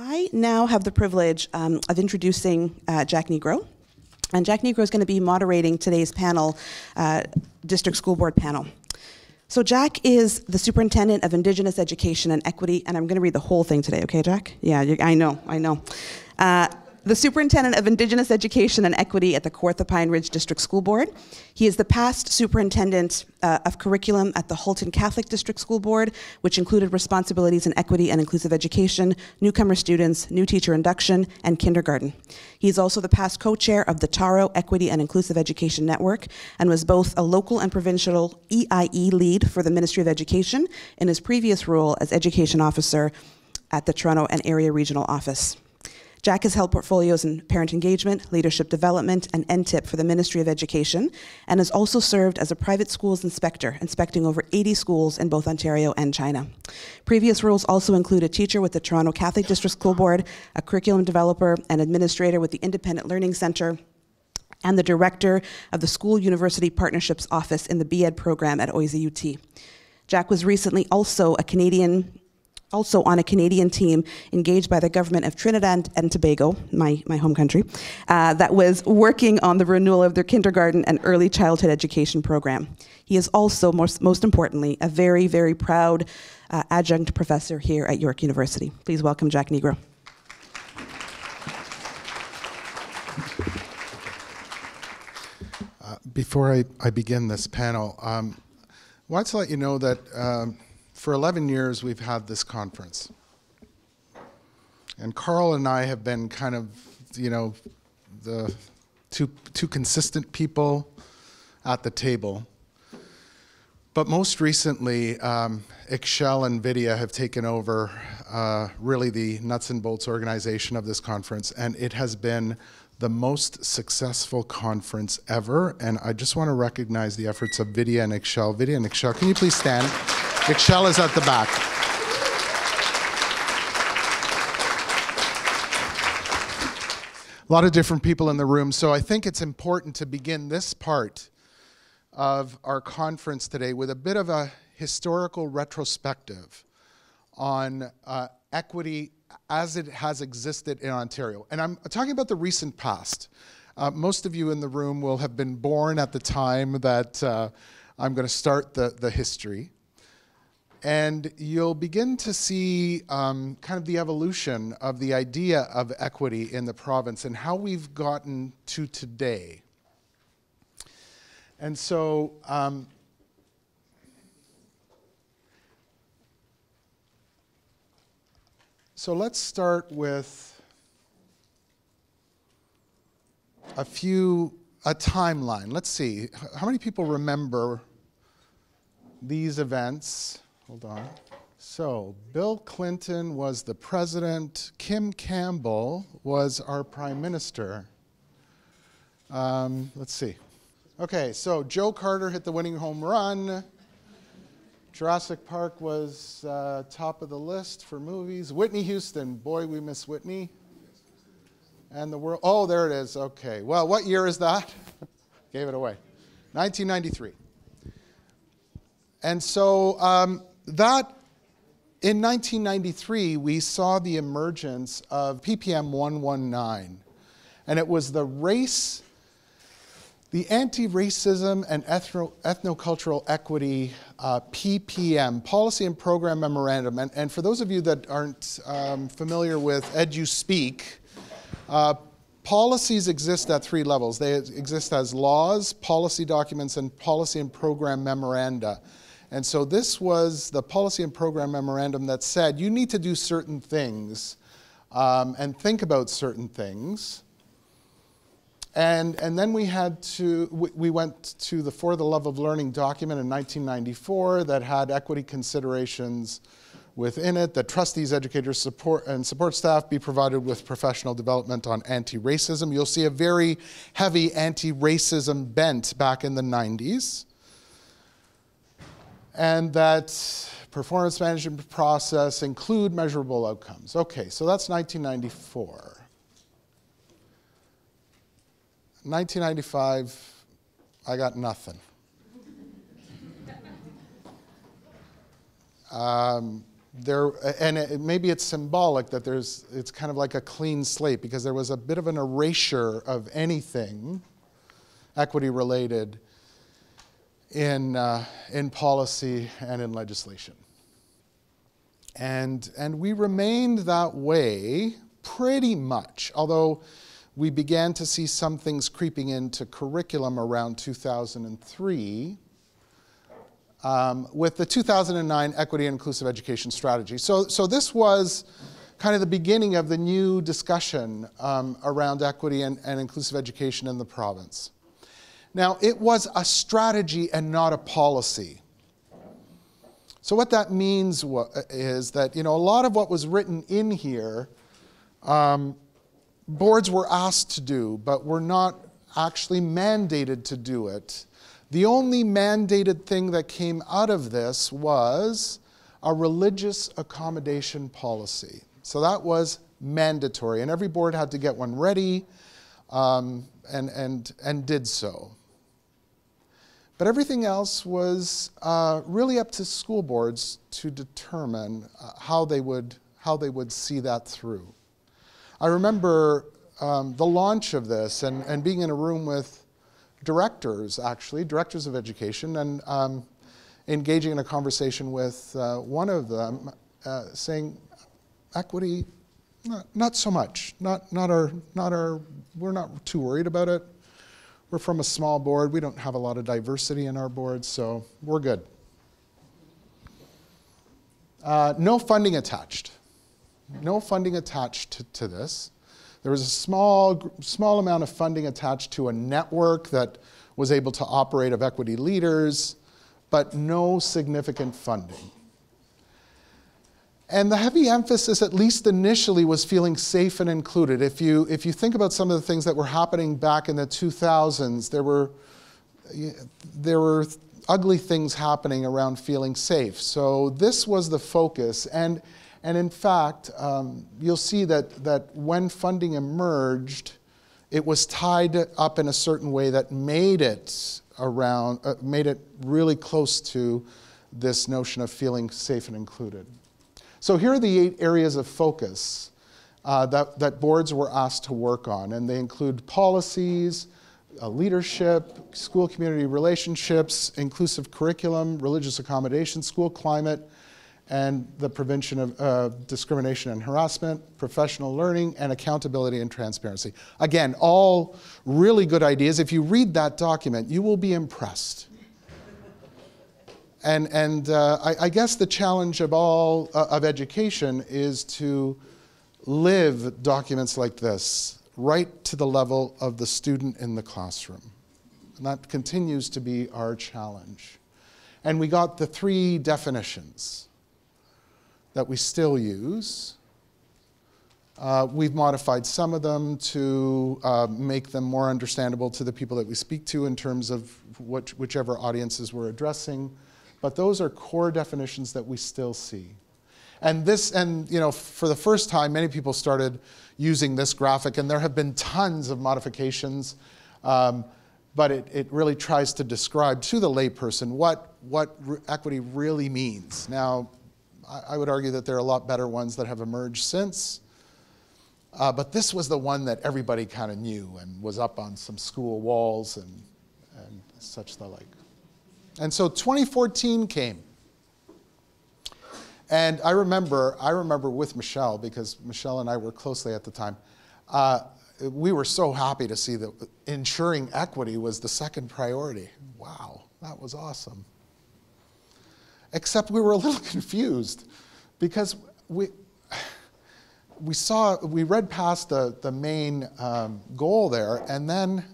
I now have the privilege um, of introducing uh, Jack Nigro. And Jack Nigro is going to be moderating today's panel, uh, District School Board panel. So, Jack is the Superintendent of Indigenous Education and Equity, and I'm going to read the whole thing today, okay, Jack? Yeah, you, I know, I know. Uh, the Superintendent of Indigenous Education and Equity at the Kawartha Pine Ridge District School Board. He is the past Superintendent uh, of Curriculum at the Halton Catholic District School Board, which included responsibilities in equity and inclusive education, newcomer students, new teacher induction, and kindergarten. He is also the past co-chair of the Taro Equity and Inclusive Education Network and was both a local and provincial EIE lead for the Ministry of Education in his previous role as education officer at the Toronto and Area Regional Office. Jack has held portfolios in parent engagement, leadership development, and NTIP for the Ministry of Education, and has also served as a private schools inspector, inspecting over 80 schools in both Ontario and China. Previous roles also include a teacher with the Toronto Catholic District School Board, a curriculum developer and administrator with the Independent Learning Centre, and the director of the School University Partnerships Office in the BEd program at OISE UT. Jack was recently also a Canadian also on a Canadian team engaged by the government of Trinidad and Tobago, my, my home country, uh, that was working on the renewal of their kindergarten and early childhood education program. He is also, most, most importantly, a very, very proud uh, adjunct professor here at York University. Please welcome Jack Nigro. Uh, before I, I begin this panel, um, I want to let you know that um, for 11 years, we've had this conference. And Carl and I have been kind of, you know, the two, two consistent people at the table. But most recently, um, Excel and Vidya have taken over uh, really the nuts and bolts organization of this conference, and it has been the most successful conference ever. And I just want to recognize the efforts of Vidya and Excel. Vidya and Excel, can you please stand? Excel is at the back. A lot of different people in the room, so I think it's important to begin this part of our conference today with a bit of a historical retrospective on uh, equity as it has existed in Ontario. And I'm talking about the recent past. Uh, most of you in the room will have been born at the time that uh, I'm going to start the, the history and you'll begin to see um, kind of the evolution of the idea of equity in the province and how we've gotten to today. And so, um, so let's start with a few, a timeline. Let's see, how many people remember these events? Hold on. So, Bill Clinton was the president, Kim Campbell was our prime minister. Um, let's see. Okay, so Joe Carter hit the winning home run. Jurassic Park was uh, top of the list for movies. Whitney Houston, boy, we miss Whitney. And the world, oh, there it is. Okay. Well, what year is that? Gave it away. 1993. And so um, that in 1993, we saw the emergence of PPM 119, and it was the race, the anti racism and ethno, ethnocultural equity uh, PPM, Policy and Program Memorandum. And, and for those of you that aren't um, familiar with EduSpeak, uh, policies exist at three levels they exist as laws, policy documents, and policy and program memoranda. And so this was the policy and program memorandum that said you need to do certain things um, and think about certain things. And, and then we had to, we, we went to the For the Love of Learning document in 1994 that had equity considerations within it, that trustees, educators, support, and support staff be provided with professional development on anti-racism. You'll see a very heavy anti-racism bent back in the 90s and that performance management process include measurable outcomes. Okay, so that's 1994. 1995, I got nothing. Um, there, and it, maybe it's symbolic that there's, it's kind of like a clean slate because there was a bit of an erasure of anything equity related in, uh, in policy and in legislation. And, and we remained that way pretty much, although we began to see some things creeping into curriculum around 2003 um, with the 2009 Equity and Inclusive Education Strategy. So, so this was kind of the beginning of the new discussion um, around equity and, and inclusive education in the province. Now, it was a strategy and not a policy. So what that means is that you know a lot of what was written in here, um, boards were asked to do, but were not actually mandated to do it. The only mandated thing that came out of this was a religious accommodation policy. So that was mandatory, and every board had to get one ready um, and, and, and did so. But everything else was uh, really up to school boards to determine uh, how, they would, how they would see that through. I remember um, the launch of this and, and being in a room with directors, actually, directors of education, and um, engaging in a conversation with uh, one of them uh, saying, equity, not, not so much, not, not, our, not our, we're not too worried about it. We're from a small board. We don't have a lot of diversity in our board, so we're good. Uh, no funding attached. No funding attached to, to, this. There was a small, small amount of funding attached to a network that was able to operate of equity leaders, but no significant funding. And the heavy emphasis, at least initially, was feeling safe and included. If you, if you think about some of the things that were happening back in the 2000s, there were, there were ugly things happening around feeling safe. So this was the focus. And, and in fact, um, you'll see that, that when funding emerged, it was tied up in a certain way that made it around, uh, made it really close to this notion of feeling safe and included. So here are the eight areas of focus uh, that, that boards were asked to work on, and they include policies, uh, leadership, school community relationships, inclusive curriculum, religious accommodation, school climate, and the prevention of uh, discrimination and harassment, professional learning, and accountability and transparency. Again, all really good ideas. If you read that document, you will be impressed. And, and uh, I, I, guess the challenge of all uh, of education is to live documents like this right to the level of the student in the classroom. And that continues to be our challenge. And we got the three definitions that we still use. Uh, we've modified some of them to uh, make them more understandable to the people that we speak to in terms of which, whichever audiences we're addressing. But those are core definitions that we still see. And this, and you know, for the first time, many people started using this graphic, and there have been tons of modifications. Um, but it, it really tries to describe to the layperson what, what re- equity really means. Now, I, I, would argue that there are a lot better ones that have emerged since. Uh, but this was the one that everybody kind of knew and was up on some school walls and, and such the like. And so 2014 came. And I remember, I remember with Michelle, because Michelle and I were closely at the time, uh, we were so happy to see that ensuring equity was the second priority. Wow, that was awesome. Except we were a little confused because we, we saw, we read past the, the main um, goal there, and then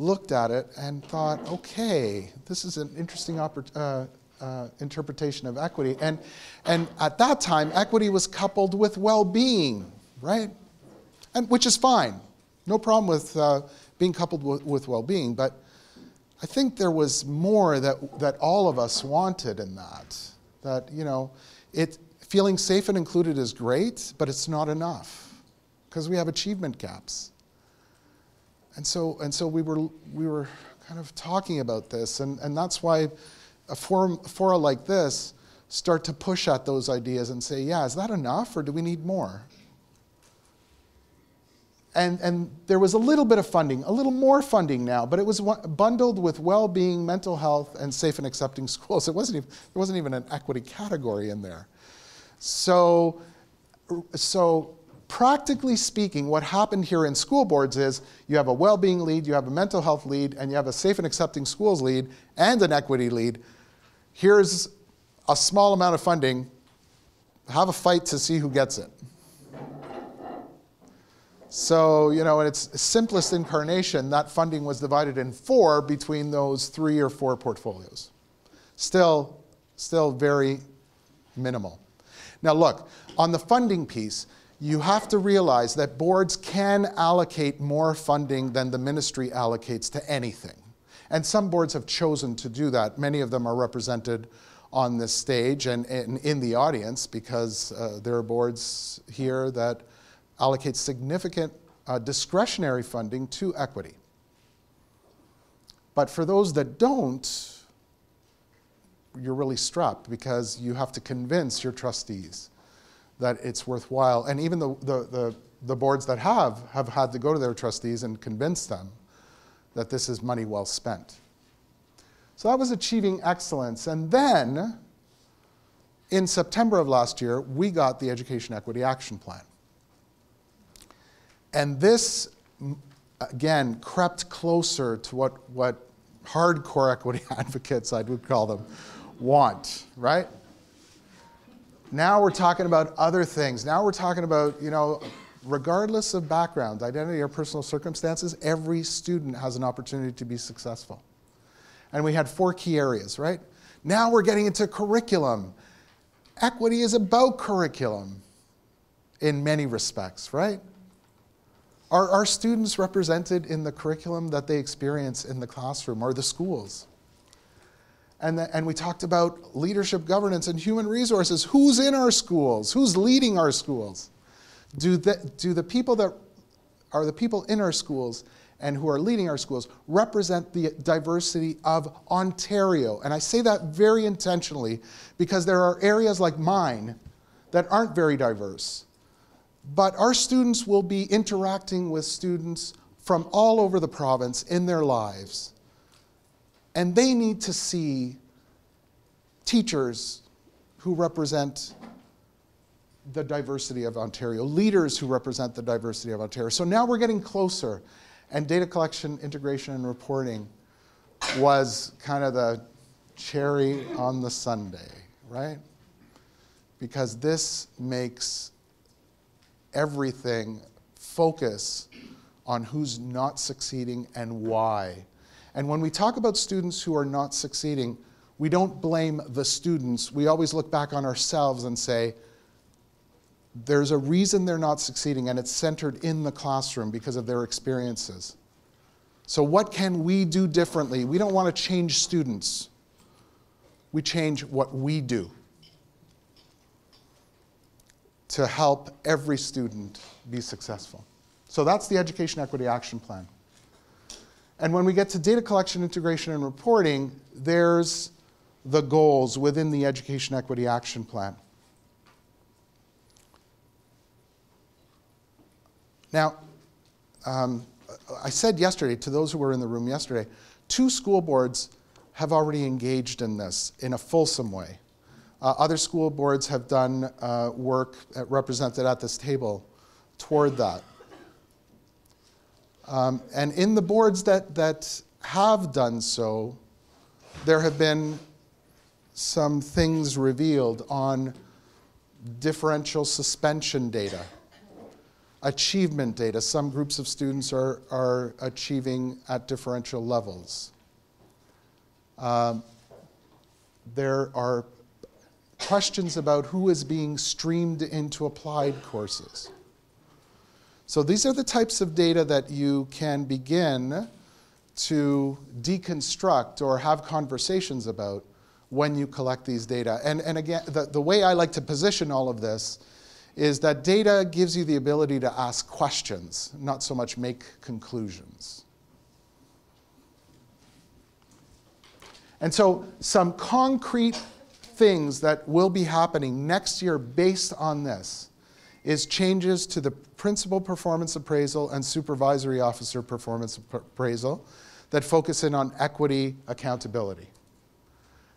looked at it and thought, okay, this is an interesting uh, uh, interpretation of equity. And, and at that time, equity was coupled with well being, right? And, which is fine. No problem with uh, being coupled with, with well being. But I think there was more that, that all of us wanted in that. That, you know, it, feeling safe and included is great, but it's not enough because we have achievement gaps. And so, and so we, were, we were kind of talking about this, and, and that's why a forum, fora like this start to push at those ideas and say, yeah, is that enough or do we need more? And, and there was a little bit of funding, a little more funding now, but it was bundled with well being, mental health, and safe and accepting schools. It wasn't even, there wasn't even an equity category in there. So, so, practically speaking, what happened here in school boards is you have a well being lead, you have a mental health lead, and you have a safe and accepting schools lead and an equity lead. Here's a small amount of funding, have a fight to see who gets it. So, you know, in its simplest incarnation, that funding was divided in four between those three or four portfolios. Still, still very minimal. Now, look, on the funding piece, you have to realize that boards can allocate more funding than the ministry allocates to anything. And some boards have chosen to do that. Many of them are represented on this stage and, and in the audience because uh, there are boards here that allocate significant uh, discretionary funding to equity. But for those that don't, you're really strapped because you have to convince your trustees that it's worthwhile. And even the, the, the, the, boards that have have had to go to their trustees and convince them that this is money well spent. So that was achieving excellence. And then in September of last year, we got the Education Equity Action Plan. And this, again, crept closer to what, what hardcore equity advocates, I would call them, want, right? Now we're talking about other things. Now we're talking about, you know, regardless of background, identity, or personal circumstances, every student has an opportunity to be successful. And we had four key areas, right? Now we're getting into curriculum. Equity is about curriculum in many respects, right? Are our students represented in the curriculum that they experience in the classroom or the schools? And, the, and we talked about leadership governance and human resources. Who's in our schools? Who's leading our schools? Do the, do the people that are the people in our schools and who are leading our schools represent the diversity of Ontario? And I say that very intentionally because there are areas like mine that aren't very diverse. But our students will be interacting with students from all over the province in their lives. And they need to see teachers who represent the diversity of Ontario, leaders who represent the diversity of Ontario. So now we're getting closer. And data collection, integration, and reporting was kind of the cherry on the sundae, right? Because this makes everything focus on who's not succeeding and why. And when we talk about students who are not succeeding, we don't blame the students. We always look back on ourselves and say, there's a reason they're not succeeding, and it's centered in the classroom because of their experiences. So, what can we do differently? We don't want to change students, we change what we do to help every student be successful. So that's the Education Equity Action Plan. And when we get to data collection, integration, and reporting, there's the goals within the Education Equity Action Plan. Now, um, I said yesterday to those who were in the room yesterday, two school boards have already engaged in this in a fulsome way. Uh, other school boards have done uh, work represented at this table toward that. Um, and in the boards that, that have done so, there have been some things revealed on differential suspension data, achievement data. Some groups of students are, are achieving at differential levels. Um, there are questions about who is being streamed into applied courses. So these are the types of data that you can begin to deconstruct or have conversations about when you collect these data. And, and again, the, the way I like to position all of this is that data gives you the ability to ask questions, not so much make conclusions. And so, some concrete things that will be happening next year based on this is changes to the principal performance appraisal and supervisory officer performance appraisal that focus in on equity accountability.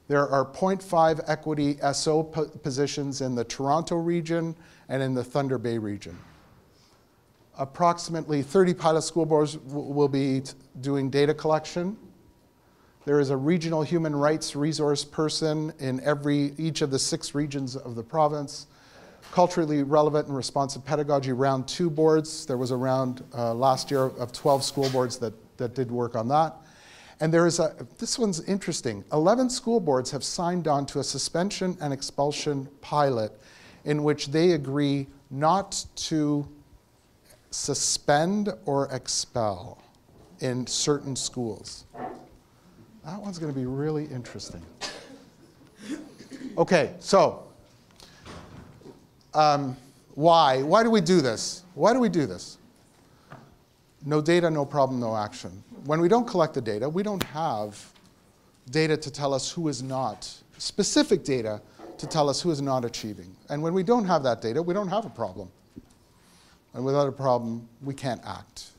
There are 0.5 equity SO positions in the Toronto region and in the Thunder Bay region. Approximately 30 pilot school boards will be doing data collection. There is a regional human rights resource person in every, each of the six regions of the province. Culturally relevant and responsive pedagogy round two boards. There was a round uh, last year of 12 school boards that, that did work on that. And there is a, this one's interesting. 11 school boards have signed on to a suspension and expulsion pilot in which they agree not to suspend or expel in certain schools. That one's going to be really interesting. Okay, so um, why? Why do we do this? Why do we do this? No data, no problem, no action. When we don't collect the data, we don't have data to tell us who is not, specific data to tell us who is not achieving. And when we don't have that data, we don't have a problem. And without a problem, we can't act.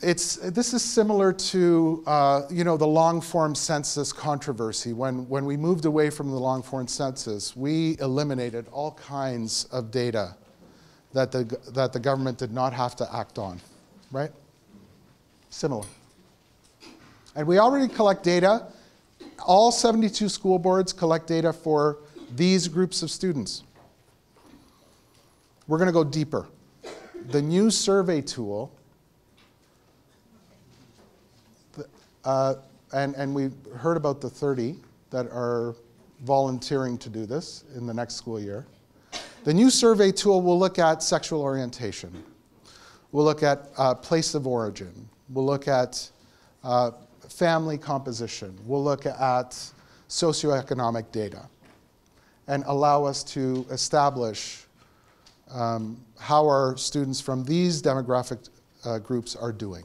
It's, this is similar to uh, you know, the long form census controversy. When, when we moved away from the long form census, we eliminated all kinds of data that the, that the government did not have to act on, right? Similar. And we already collect data. All 72 school boards collect data for these groups of students. We're going to go deeper. The new survey tool, uh, and, and we heard about the 30 that are volunteering to do this in the next school year. The new survey tool will look at sexual orientation. We'll look at uh, place of origin. We'll look at uh, family composition. We'll look at socioeconomic data and allow us to establish um, how our students from these demographic uh, groups are doing.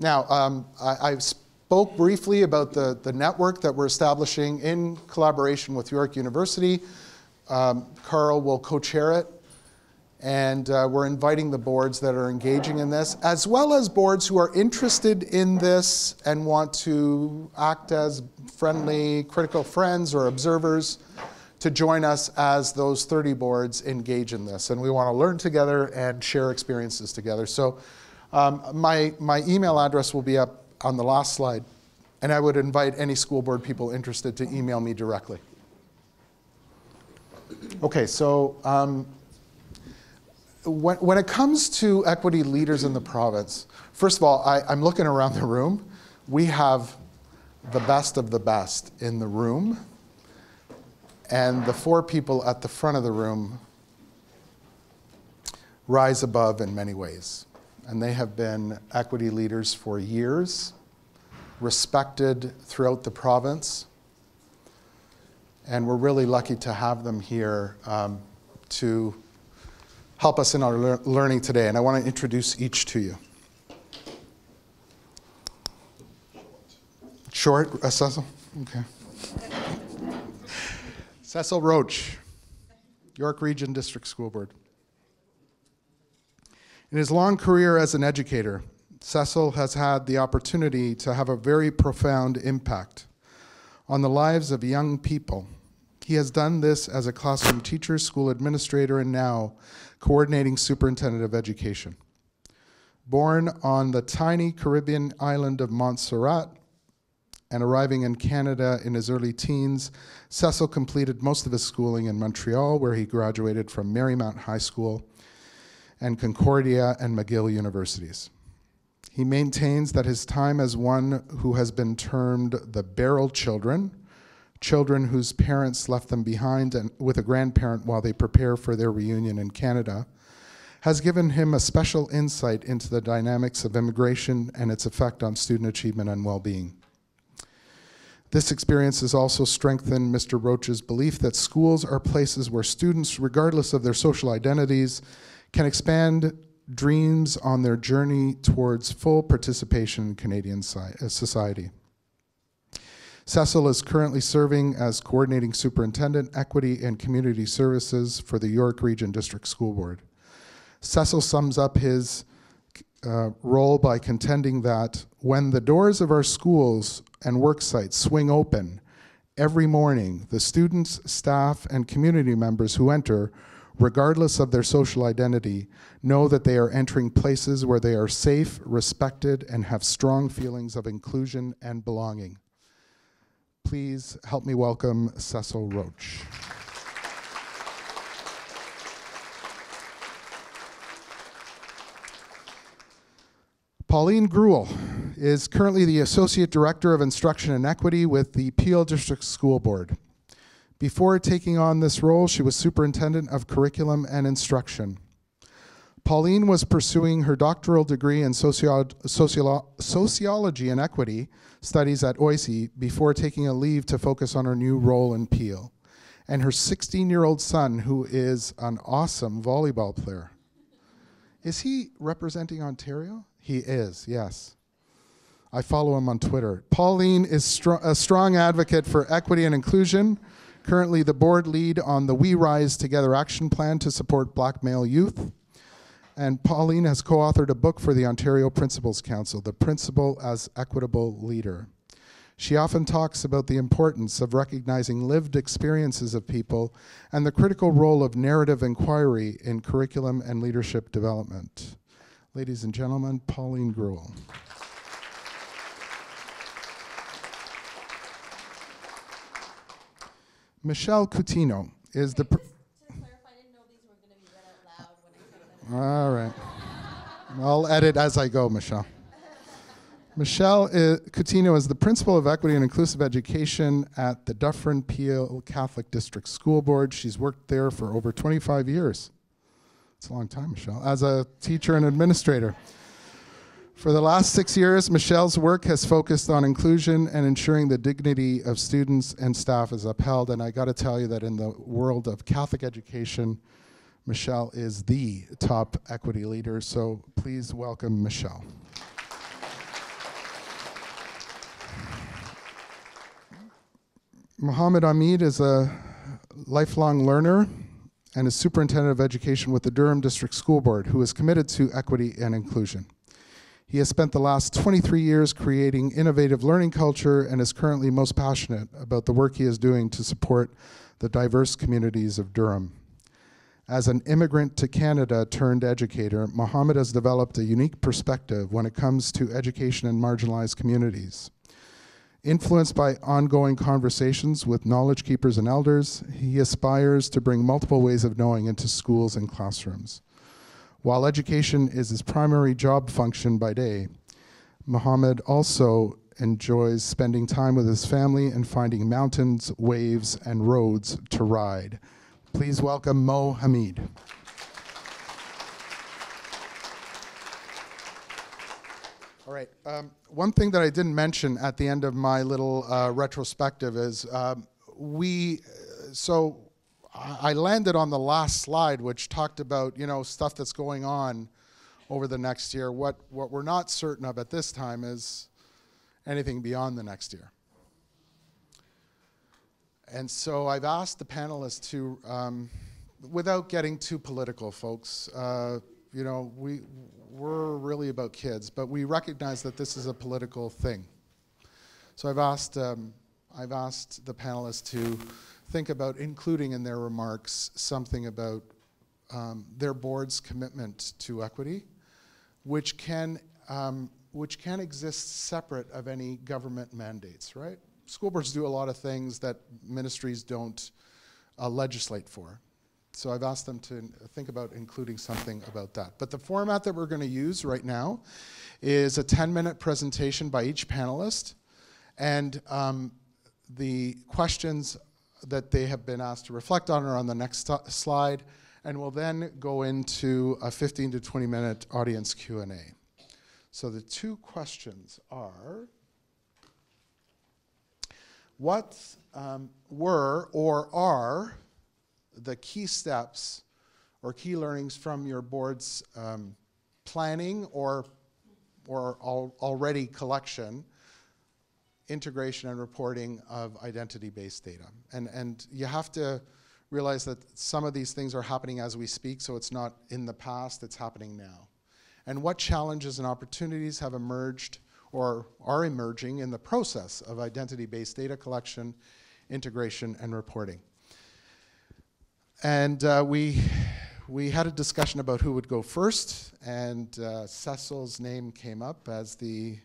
Now, um, I, I spoke briefly about the, the network that we're establishing in collaboration with York University. Um, Carl will co-chair it. And uh, we're inviting the boards that are engaging in this, as well as boards who are interested in this and want to act as friendly, critical friends or observers to join us as those 30 boards engage in this. And we want to learn together and share experiences together. So um, my, my email address will be up on the last slide. And I would invite any school board people interested to email me directly. Okay, so um, when, when it comes to equity leaders in the province, first of all, I, I'm looking around the room. We have the best of the best in the room. And the four people at the front of the room rise above in many ways and they have been equity leaders for years, respected throughout the province. And we're really lucky to have them here um, to help us in our le learning today. And I want to introduce each to you. Short, uh, Cecil? Okay. Cecil Roach, York Region District School Board. In his long career as an educator, Cecil has had the opportunity to have a very profound impact on the lives of young people. He has done this as a classroom teacher, school administrator, and now coordinating superintendent of education. Born on the tiny Caribbean island of Montserrat and arriving in Canada in his early teens, Cecil completed most of his schooling in Montreal, where he graduated from Marymount High School and Concordia and McGill universities. He maintains that his time as one who has been termed the barrel children, children whose parents left them behind and with a grandparent while they prepare for their reunion in Canada, has given him a special insight into the dynamics of immigration and its effect on student achievement and well-being. This experience has also strengthened Mr. Roach's belief that schools are places where students, regardless of their social identities, can expand dreams on their journey towards full participation in Canadian uh, society. Cecil is currently serving as Coordinating Superintendent, Equity and Community Services for the York Region District School Board. Cecil sums up his uh, role by contending that when the doors of our schools and work sites swing open every morning, the students, staff, and community members who enter, regardless of their social identity, know that they are entering places where they are safe, respected, and have strong feelings of inclusion and belonging. Please help me welcome Cecil Roach. Pauline Grewal is currently the Associate Director of Instruction and Equity with the Peel District School Board. Before taking on this role, she was Superintendent of Curriculum and Instruction. Pauline was pursuing her doctoral degree in socio- sociolo- sociology and equity studies at OISE before taking a leave to focus on her new role in Peel. And her 16 year old son, who is an awesome volleyball player. Is he representing Ontario? He is, yes. I follow him on Twitter. Pauline is str- a strong advocate for equity and inclusion, currently the board lead on the We Rise Together action plan to support black male youth. And Pauline has co authored a book for the Ontario Principals Council, The Principal as Equitable Leader. She often talks about the importance of recognizing lived experiences of people and the critical role of narrative inquiry in curriculum and leadership development. Ladies and gentlemen, Pauline Grewal. Michelle Coutinho is the. Pr- All right. I'll edit as I go, Michelle. Michelle is, Coutinho is the principal of equity and inclusive education at the Dufferin Peel Catholic District School Board. She's worked there for over 25 years. It's a long time, Michelle, as a teacher and administrator. For the last six years, Michelle's work has focused on inclusion and ensuring the dignity of students and staff is upheld. And I got to tell you that in the world of Catholic education, Michelle is the top equity leader. So please welcome Michelle. Mohammed Hamid is a lifelong learner and is Superintendent of Education with the Durham District School Board, who is committed to equity and inclusion. He has spent the last 23 years creating innovative learning culture and is currently most passionate about the work he is doing to support the diverse communities of Durham. As an immigrant to Canada turned educator, Mohammed has developed a unique perspective when it comes to education in marginalized communities. Influenced by ongoing conversations with knowledge keepers and elders, he aspires to bring multiple ways of knowing into schools and classrooms. While education is his primary job function by day, Muhammad also enjoys spending time with his family and finding mountains, waves, and roads to ride. Please welcome Mo Hamid. All right. Um, one thing that I didn't mention at the end of my little uh, retrospective is um, we, so I landed on the last slide, which talked about, you know, stuff that's going on over the next year. What, what we're not certain of at this time is anything beyond the next year. And so I've asked the panelists to, um, without getting too political, folks, uh, you know, we, we're really about kids, but we recognize that this is a political thing. So I've asked, um, I've asked the panelists to think about including in their remarks something about um, their board's commitment to equity, which can, um, which can exist separate of any government mandates, right? School boards do a lot of things that ministries don't uh, legislate for. So I've asked them to think about including something about that. But the format that we're going to use right now is a 10 minute presentation by each panelist. And um, the questions that they have been asked to reflect on are on the next slide. And we'll then go into a 15 to 20 minute audience Q&A. So the two questions are, what um, were or are the key steps or key learnings from your board's um, planning or, or al- already collection, integration and reporting of identity-based data. And, and you have to realize that some of these things are happening as we speak, so it's not in the past, it's happening now. And what challenges and opportunities have emerged or are emerging in the process of identity-based data collection, integration, and reporting. And uh, we, we had a discussion about who would go first, and uh, Cecil's name came up as the,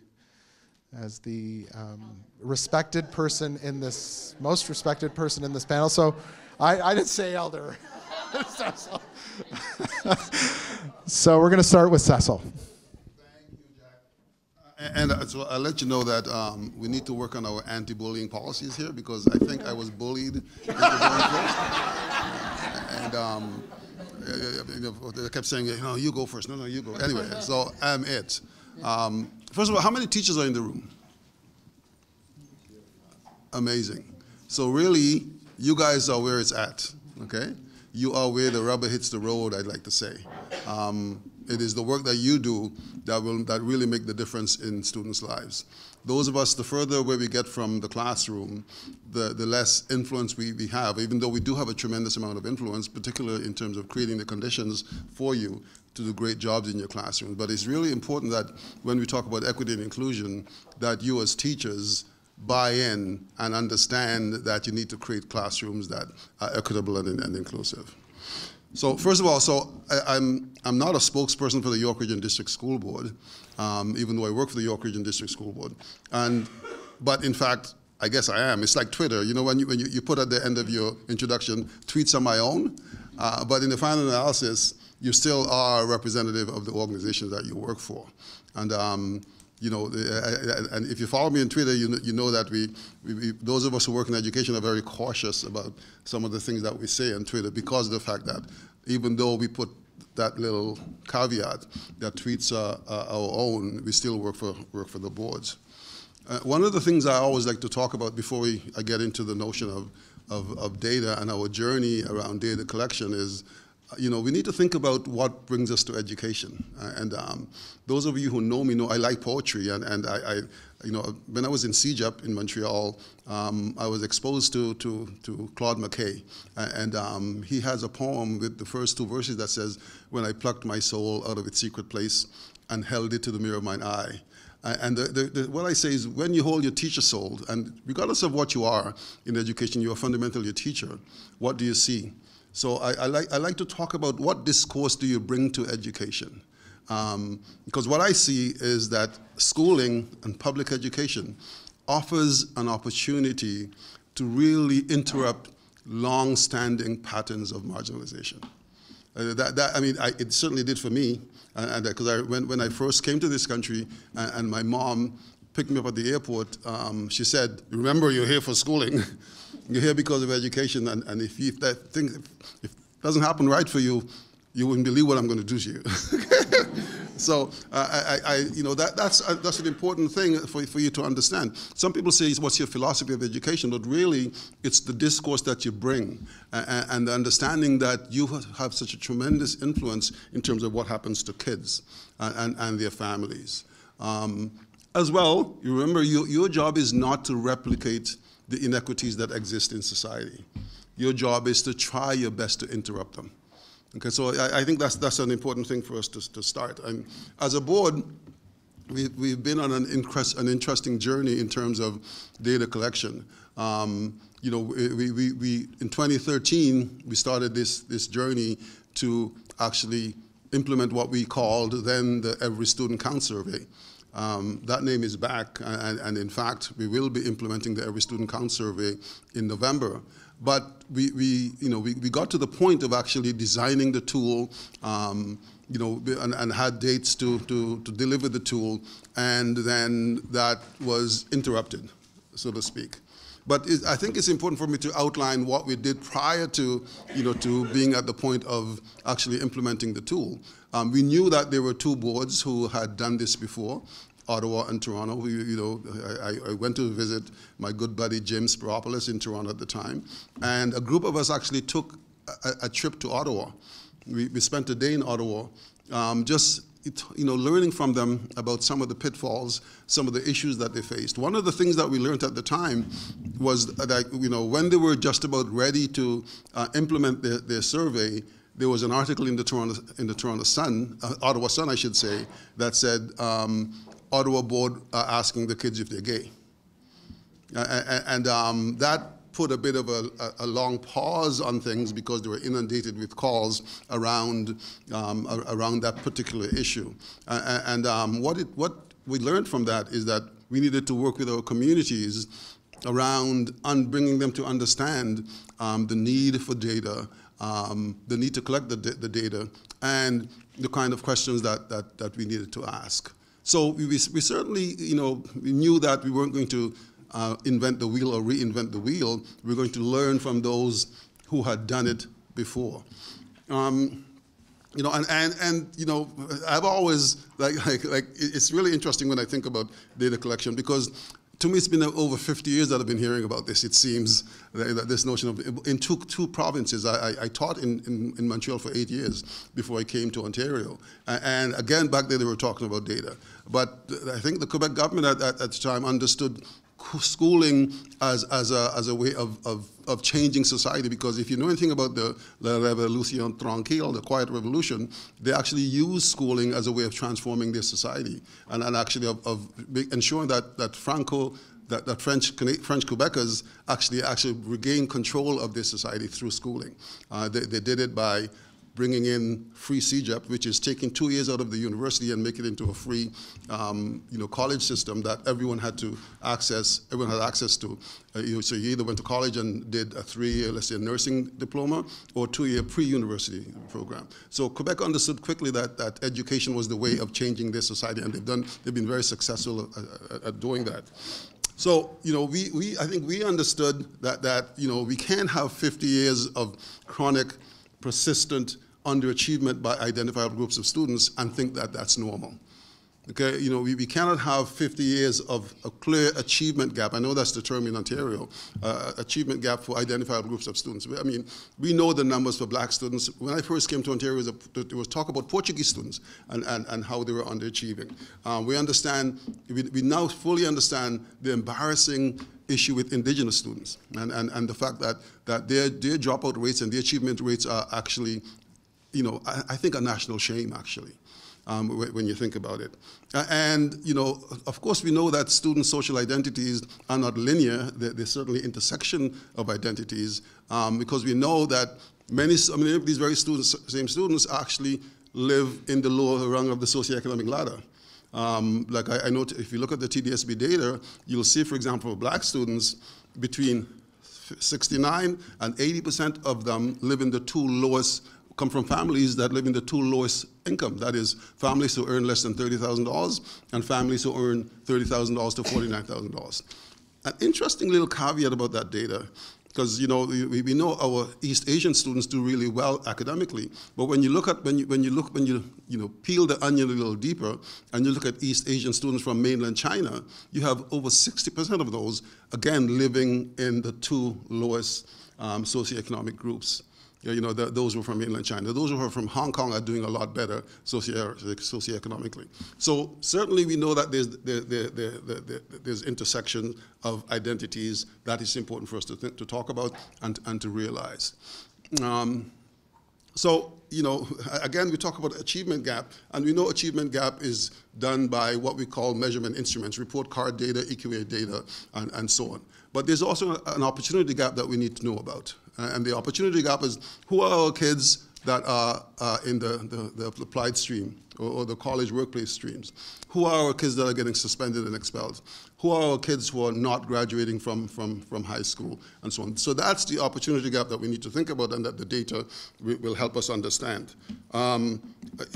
as the um, respected person in this, most respected person in this panel. So I, I didn't say Elder. So we're going to start with Cecil. And uh, so I'll let you know that um, we need to work on our anti-bullying policies here because I think I was bullied. And um, kept saying, you you go first. No, no, you go. Anyway, so I'm it. Um, first of all, how many teachers are in the room? Amazing. So really, you guys are where it's at, okay? You are where the rubber hits the road, I'd like to say. Um, it is the work that you do that will that really make the difference in students' lives. Those of us, the further away we get from the classroom, the, the less influence we, we have, even though we do have a tremendous amount of influence, particularly in terms of creating the conditions for you to do great jobs in your classroom. But it's really important that when we talk about equity and inclusion, that you as teachers buy in and understand that you need to create classrooms that are equitable and, and inclusive. So first of all, so I, am I'm, I'm not a spokesperson for the York Region District School Board, um, even though I work for the York Region District School Board. And, but in fact, I guess I am. It's like Twitter. You know, when you, when you, you put at the end of your introduction, tweets are my own. Uh, but in the final analysis, you still are a representative of the organization that you work for. And um, you know, and if you follow me on Twitter, you know, you know that we, we, those of us who work in education are very cautious about some of the things that we say on Twitter because of the fact that even though we put that little caveat that tweets are, are our own, we still work for, work for the boards. Uh, one of the things I always like to talk about before we, I get into the notion of, of, of data and our journey around data collection is you know, we need to think about what brings us to education. Uh, and um, those of you who know me know I like poetry, and, and I, I you know, when I was in CEGEP in Montreal, um, I was exposed to, to, to Claude McKay, and um, he has a poem with the first two verses that says, when I plucked my soul out of its secret place and held it to the mirror of mine eye. And the, the, the, what I say is when you hold your teacher soul, and regardless of what you are in education, you are fundamentally a teacher, what do you see? So I, I, like, I like to talk about what discourse do you bring to education. Um, because what I see is that schooling and public education offers an opportunity to really interrupt long-standing patterns of marginalization. Uh, that, that, I mean, I, it certainly did for me, because uh, when, when I first came to this country, and, and my mom picked me up at the airport, um, she said, "Remember, you're here for schooling." You're here because of education, and, and if, if that thing if, if doesn't happen right for you, you wouldn't believe what I'm going to do to you. so uh, I, I, you know, that, that's, uh, that's an important thing for, for you to understand. Some people say, what's your philosophy of education? But really, it's the discourse that you bring and the understanding that you have such a tremendous influence in terms of what happens to kids and, and, their families. Um, as well, you remember, you, your job is not to replicate the inequities that exist in society. Your job is to try your best to interrupt them. Okay, so I, I think that's, that's an important thing for us to, to start. And as a board, we, we've been on an, an interesting journey in terms of data collection. Um, you know, we, we, we, in 2013, we started this, this journey to actually implement what we called then the Every Student Count Survey. Um, that name is back, and, and, in fact, we will be implementing the Every Student Count survey in November. But we, we you know, we, we got to the point of actually designing the tool, um, you know, and, and, had dates to, to, to deliver the tool, and then that was interrupted, so to speak. But it, I think it's important for me to outline what we did prior to, you know, to being at the point of actually implementing the tool. Um, we knew that there were two boards who had done this before, Ottawa and Toronto. We, you know, I, I, went to visit my good buddy Jim Spyropoulos in Toronto at the time, and a group of us actually took a, a trip to Ottawa. We, we, spent a day in Ottawa, um, just you know, learning from them about some of the pitfalls, some of the issues that they faced. One of the things that we learned at the time was that, you know, when they were just about ready to uh, implement their, their survey, there was an article in the Toronto, in the Toronto Sun, uh, Ottawa Sun, I should say, that said um, Ottawa board uh, asking the kids if they're gay. And um, that put a bit of a, a, long pause on things because they were inundated with calls around, um, around that particular issue. And um, what, it, what we learned from that is that we needed to work with our communities around bringing them to understand um, the need for data, um, the need to collect the, the data, and the kind of questions that, that, that we needed to ask. So we, we certainly, you know, we knew that we weren't going to uh, invent the wheel or reinvent the wheel. We're going to learn from those who had done it before. Um, you know, and, and, and, you know, I've always, like, like, like, it's really interesting when I think about data collection because to me, it's been over 50 years that I've been hearing about this, it seems, that this notion of, in two, two provinces. I, I, taught in, in, in, Montreal for eight years before I came to Ontario. And again, back then they were talking about data. But I think the Quebec government at, at, at the time understood schooling as, as, a, as a way of, of, of changing society because if you know anything about the La Révolution Tranquille, the Quiet Revolution, they actually used schooling as a way of transforming their society and, and actually of, of ensuring that, that Franco that, that French, French Quebecers actually actually regain control of their society through schooling. Uh, they, they did it by bringing in free CEGEP, which is taking two years out of the university and making it into a free, um, you know, college system that everyone had to access, everyone had access to. Uh, you know, so you either went to college and did a three-year, let's say, nursing diploma, or two-year pre-university program. So Quebec understood quickly that, that education was the way of changing their society, and they've done, they've been very successful at, at, at doing that. So, you know, we, we, I think we understood that, that, you know, we can't have 50 years of chronic, persistent underachievement by identifiable groups of students and think that that's normal. Okay, you know, we, we cannot have 50 years of a clear achievement gap. I know that's the term in Ontario, uh, achievement gap for identifiable groups of students. I mean, we know the numbers for black students. When I first came to Ontario, there was talk about Portuguese students and, and, and how they were underachieving. Um, we understand, we, we now fully understand the embarrassing issue with indigenous students and, and, and the fact that, that their, their dropout rates and their achievement rates are actually you know, I, I think a national shame, actually. Um, when you think about it. Uh, and, you know, of course, we know that student social identities are not linear. They're, they're certainly intersection of identities um, because we know that many, I mean, these very students, same students actually live in the lower rung of the socioeconomic ladder. Um, like I, I know, if you look at the TDSB data, you'll see, for example, black students, between 69 and 80% of them live in the two lowest come from families that live in the two lowest income. That is, families who earn less than $30,000 and families who earn $30,000 to $49,000. An interesting little caveat about that data, because you know we, we know our East Asian students do really well academically, but when you look at when you when you look when you you know peel the onion a little deeper and you look at East Asian students from mainland China, you have over 60% of those again living in the two lowest um, socioeconomic groups you know, the, those who are from mainland China. Those who are from Hong Kong are doing a lot better socio socioeconomically. So certainly we know that there's, there, there, there, there's intersection of identities that is important for us to, to talk about and, and to realize. Um, so, you know, again, we talk about achievement gap, and we know achievement gap is done by what we call measurement instruments, report card data, EQA data, and, and so on. But there's also an opportunity gap that we need to know about. And the opportunity gap is who are our kids that are uh, in the, the, the, applied stream or, or, the college workplace streams? Who are our kids that are getting suspended and expelled? Who are our kids who are not graduating from, from, from high school and so on? So that's the opportunity gap that we need to think about and that the data will help us understand. Um,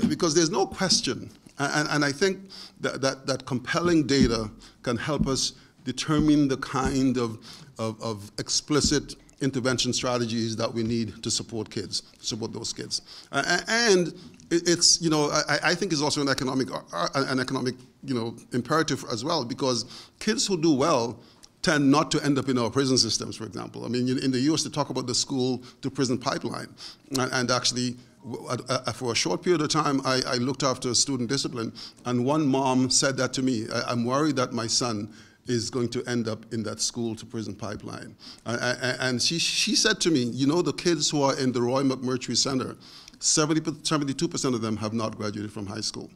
because there's no question, and, and I think that, that, that compelling data can help us determine the kind of, of, of explicit intervention strategies that we need to support kids, support those kids. Uh, and it's, you know, I, I, think it's also an economic, uh, an economic, you know, imperative as well because kids who do well tend not to end up in our prison systems, for example. I mean, in the US, they talk about the school to prison pipeline. And, actually, at- uh, for a short period of time, I, looked after student discipline, and one mom said that to me. I'm worried that my son is going to end up in that school to prison pipeline. And she, she said to me, you know, the kids who are in the Roy McMurtry Center, 70, 72% of them have not graduated from high school.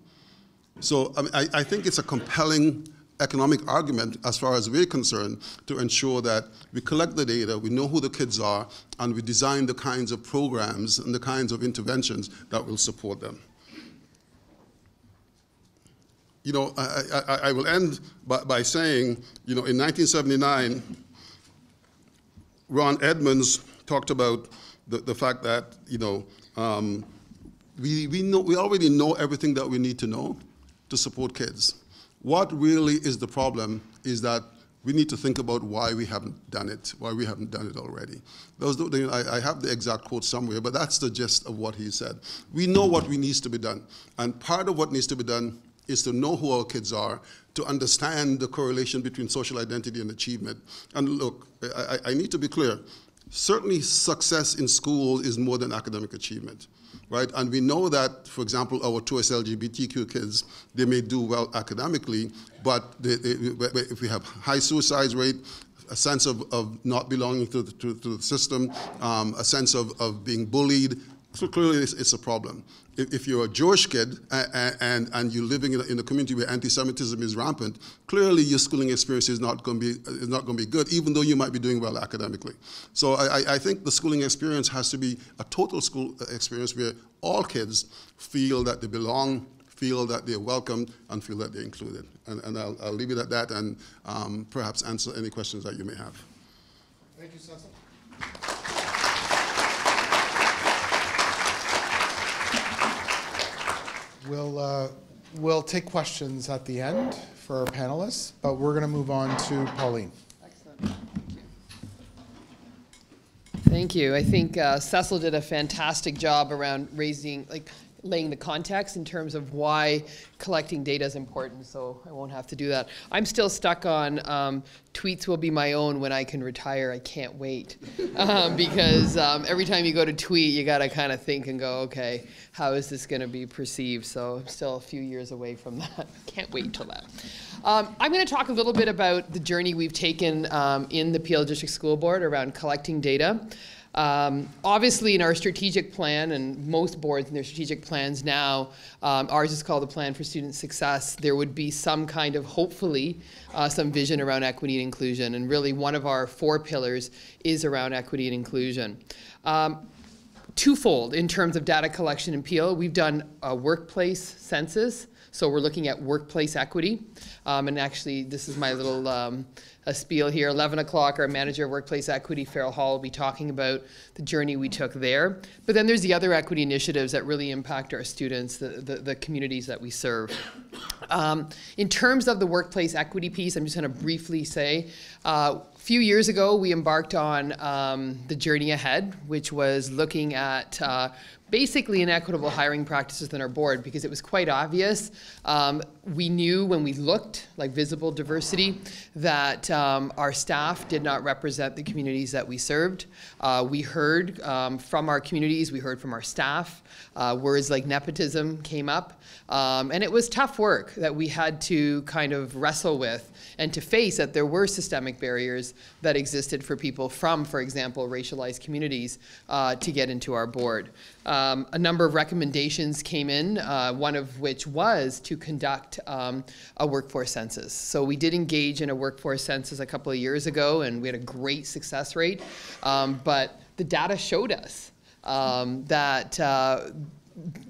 So I, mean, I, I think it's a compelling economic argument as far as we're concerned to ensure that we collect the data, we know who the kids are, and we design the kinds of programs and the kinds of interventions that will support them. You know, I, I, I will end by, by saying, you know, in 1979, Ron Edmonds talked about the, the fact that, you know, um, we, we, know, we already know everything that we need to know to support kids. What really is the problem is that we need to think about why we haven't done it, why we haven't done it already. Those, I, I have the exact quote somewhere, but that's the gist of what he said. We know what we needs to be done, and part of what needs to be done is to know who our kids are, to understand the correlation between social identity and achievement. And look, I, I need to be clear. Certainly, success in school is more than academic achievement right? And we know that, for example, our 2S LGBTQ kids, they may do well academically, but they, they, if we have high suicide rate, a sense of, of not belonging to the, to, to the system, um, a sense of, of being bullied, so clearly it's, it's a problem if, you're a Jewish kid and, and, and you're living in a, in a community where anti-Semitism is rampant, clearly your schooling experience is not going to be is not going to be good, even though you might be doing well academically. So I, I think the schooling experience has to be a total school experience where all kids feel that they belong, feel that they're welcomed, and feel that they're included. And, and I'll, I'll leave it at that and um, perhaps answer any questions that you may have. Thank you, Cecil. We'll, uh, we'll take questions at the end for our panelists, but we're going to move on to Pauline. Excellent. Thank you. I think uh, Cecil did a fantastic job around raising, like, laying the context in terms of why collecting data is important, so I won't have to do that. I'm still stuck on um, tweets will be my own when I can retire. I can't wait. Um, because um, every time you go to tweet, you got to kind of think and go, okay, how is this going to be perceived? So I'm still a few years away from that. can't wait till that. Um, I'm going to talk a little bit about the journey we've taken um, in the Peel District School Board around collecting data. Um, obviously, in our strategic plan, and most boards in their strategic plans now, um, ours is called the Plan for Student Success. There would be some kind of, hopefully, uh, some vision around equity and inclusion. And really, one of our four pillars is around equity and inclusion. Um, twofold in terms of data collection and Peel. We've done a workplace census. So we're looking at workplace equity. Um, and actually, this is my little um, a spiel here. 11 o'clock, our manager of workplace equity, Farrell Hall, will be talking about the journey we took there. But then there's the other equity initiatives that really impact our students, the, the, the communities that we serve. Um, in terms of the workplace equity piece, I'm just going to briefly say, uh, a few years ago, we embarked on um, the journey ahead, which was looking at uh, basically inequitable hiring practices in our board because it was quite obvious. Um, we knew when we looked, like visible diversity, that um, our staff did not represent the communities that we served. Uh, we heard um, from our communities, we heard from our staff. Uh, words like nepotism came up. Um, and it was tough work that we had to kind of wrestle with and to face that there were systemic barriers that existed for people from, for example, racialized communities uh, to get into our board. Um, a number of recommendations came in, uh, one of which was to conduct um, a workforce census. So we did engage in a workforce census a couple of years ago, and we had a great success rate. Um, but the data showed us um, that uh,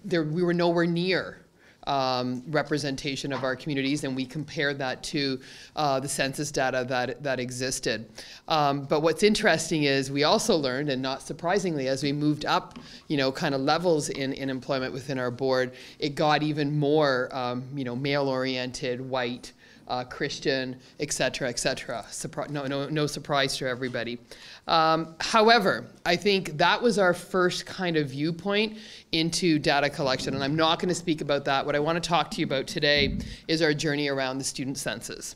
there, we were nowhere near um, representation of our communities, and we compared that to uh, the census data that, that existed. Um, but what's interesting is we also learned, and not surprisingly, as we moved up, you know, kind of levels in, in employment within our board, it got even more, um, you know, male-oriented, white, uh, Christian, et cetera, et cetera. Surpri- no, no, no surprise to everybody. Um, however, I think that was our first kind of viewpoint into data collection, and I'm not going to speak about that. What I want to talk to you about today is our journey around the student census.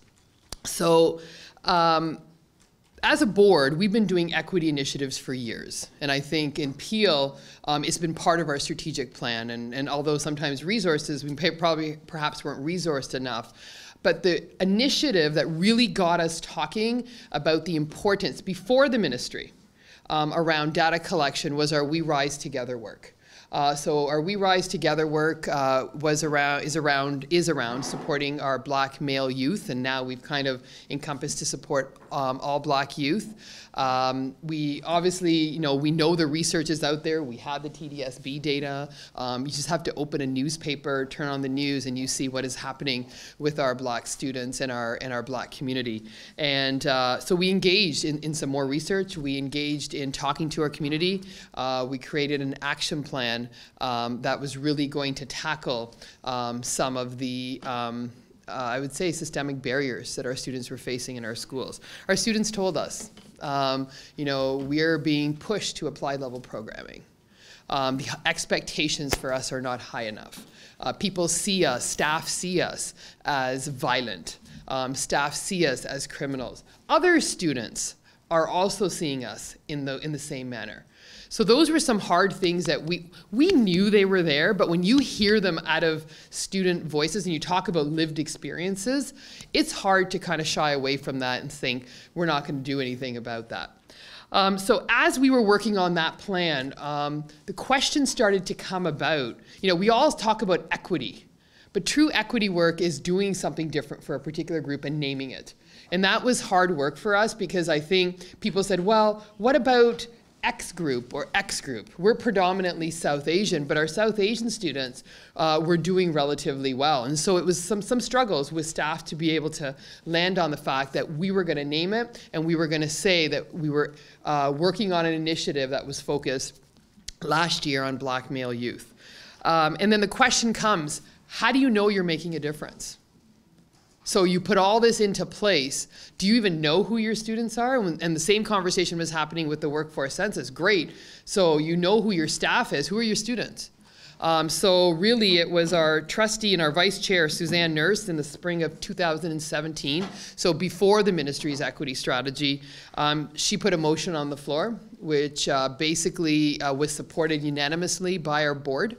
So, um, as a board, we've been doing equity initiatives for years. And I think in Peel, um, it's been part of our strategic plan. And, and although sometimes resources, we probably perhaps weren't resourced enough, but the initiative that really got us talking about the importance before the ministry um, around data collection was our We Rise Together work. Uh, so our We Rise Together work uh, was around is around is around supporting our Black male youth, and now we've kind of encompassed to support um, all Black youth. Um, we obviously, you know, we know the research is out there. We have the TDSB data. Um, you just have to open a newspaper, turn on the news, and you see what is happening with our Black students and our and our Black community. And uh, so we engaged in, in some more research. We engaged in talking to our community. Uh, we created an action plan um, that was really going to tackle um, some of the um, uh, I would say, systemic barriers that our students were facing in our schools. Our students told us, um, you know, we're being pushed to applied level programming. Um, the expectations for us are not high enough. Uh, people see us, staff see us as violent. Um, staff see us as criminals. Other students are also seeing us in the, in the same manner. So those were some hard things that we we knew they were there, but when you hear them out of student voices and you talk about lived experiences, it's hard to kind of shy away from that and think we're not going to do anything about that. Um, so as we were working on that plan, um, the questions started to come about. You know, we all talk about equity, but true equity work is doing something different for a particular group and naming it. And that was hard work for us because I think people said, well, what about X group or X group. We're predominantly South Asian, but our South Asian students uh, were doing relatively well. And so it was some, some struggles with staff to be able to land on the fact that we were going to name it and we were going to say that we were uh, working on an initiative that was focused last year on black male youth. Um, and then the question comes how do you know you're making a difference? So you put all this into place. Do you even know who your students are? And the same conversation was happening with the workforce census. Great. So you know who your staff is. Who are your students? Um, so really, it was our trustee and our vice chair, Suzanne Nurse, in the spring of 2017. So before the ministry's equity strategy, um, she put a motion on the floor, which uh, basically uh, was supported unanimously by our board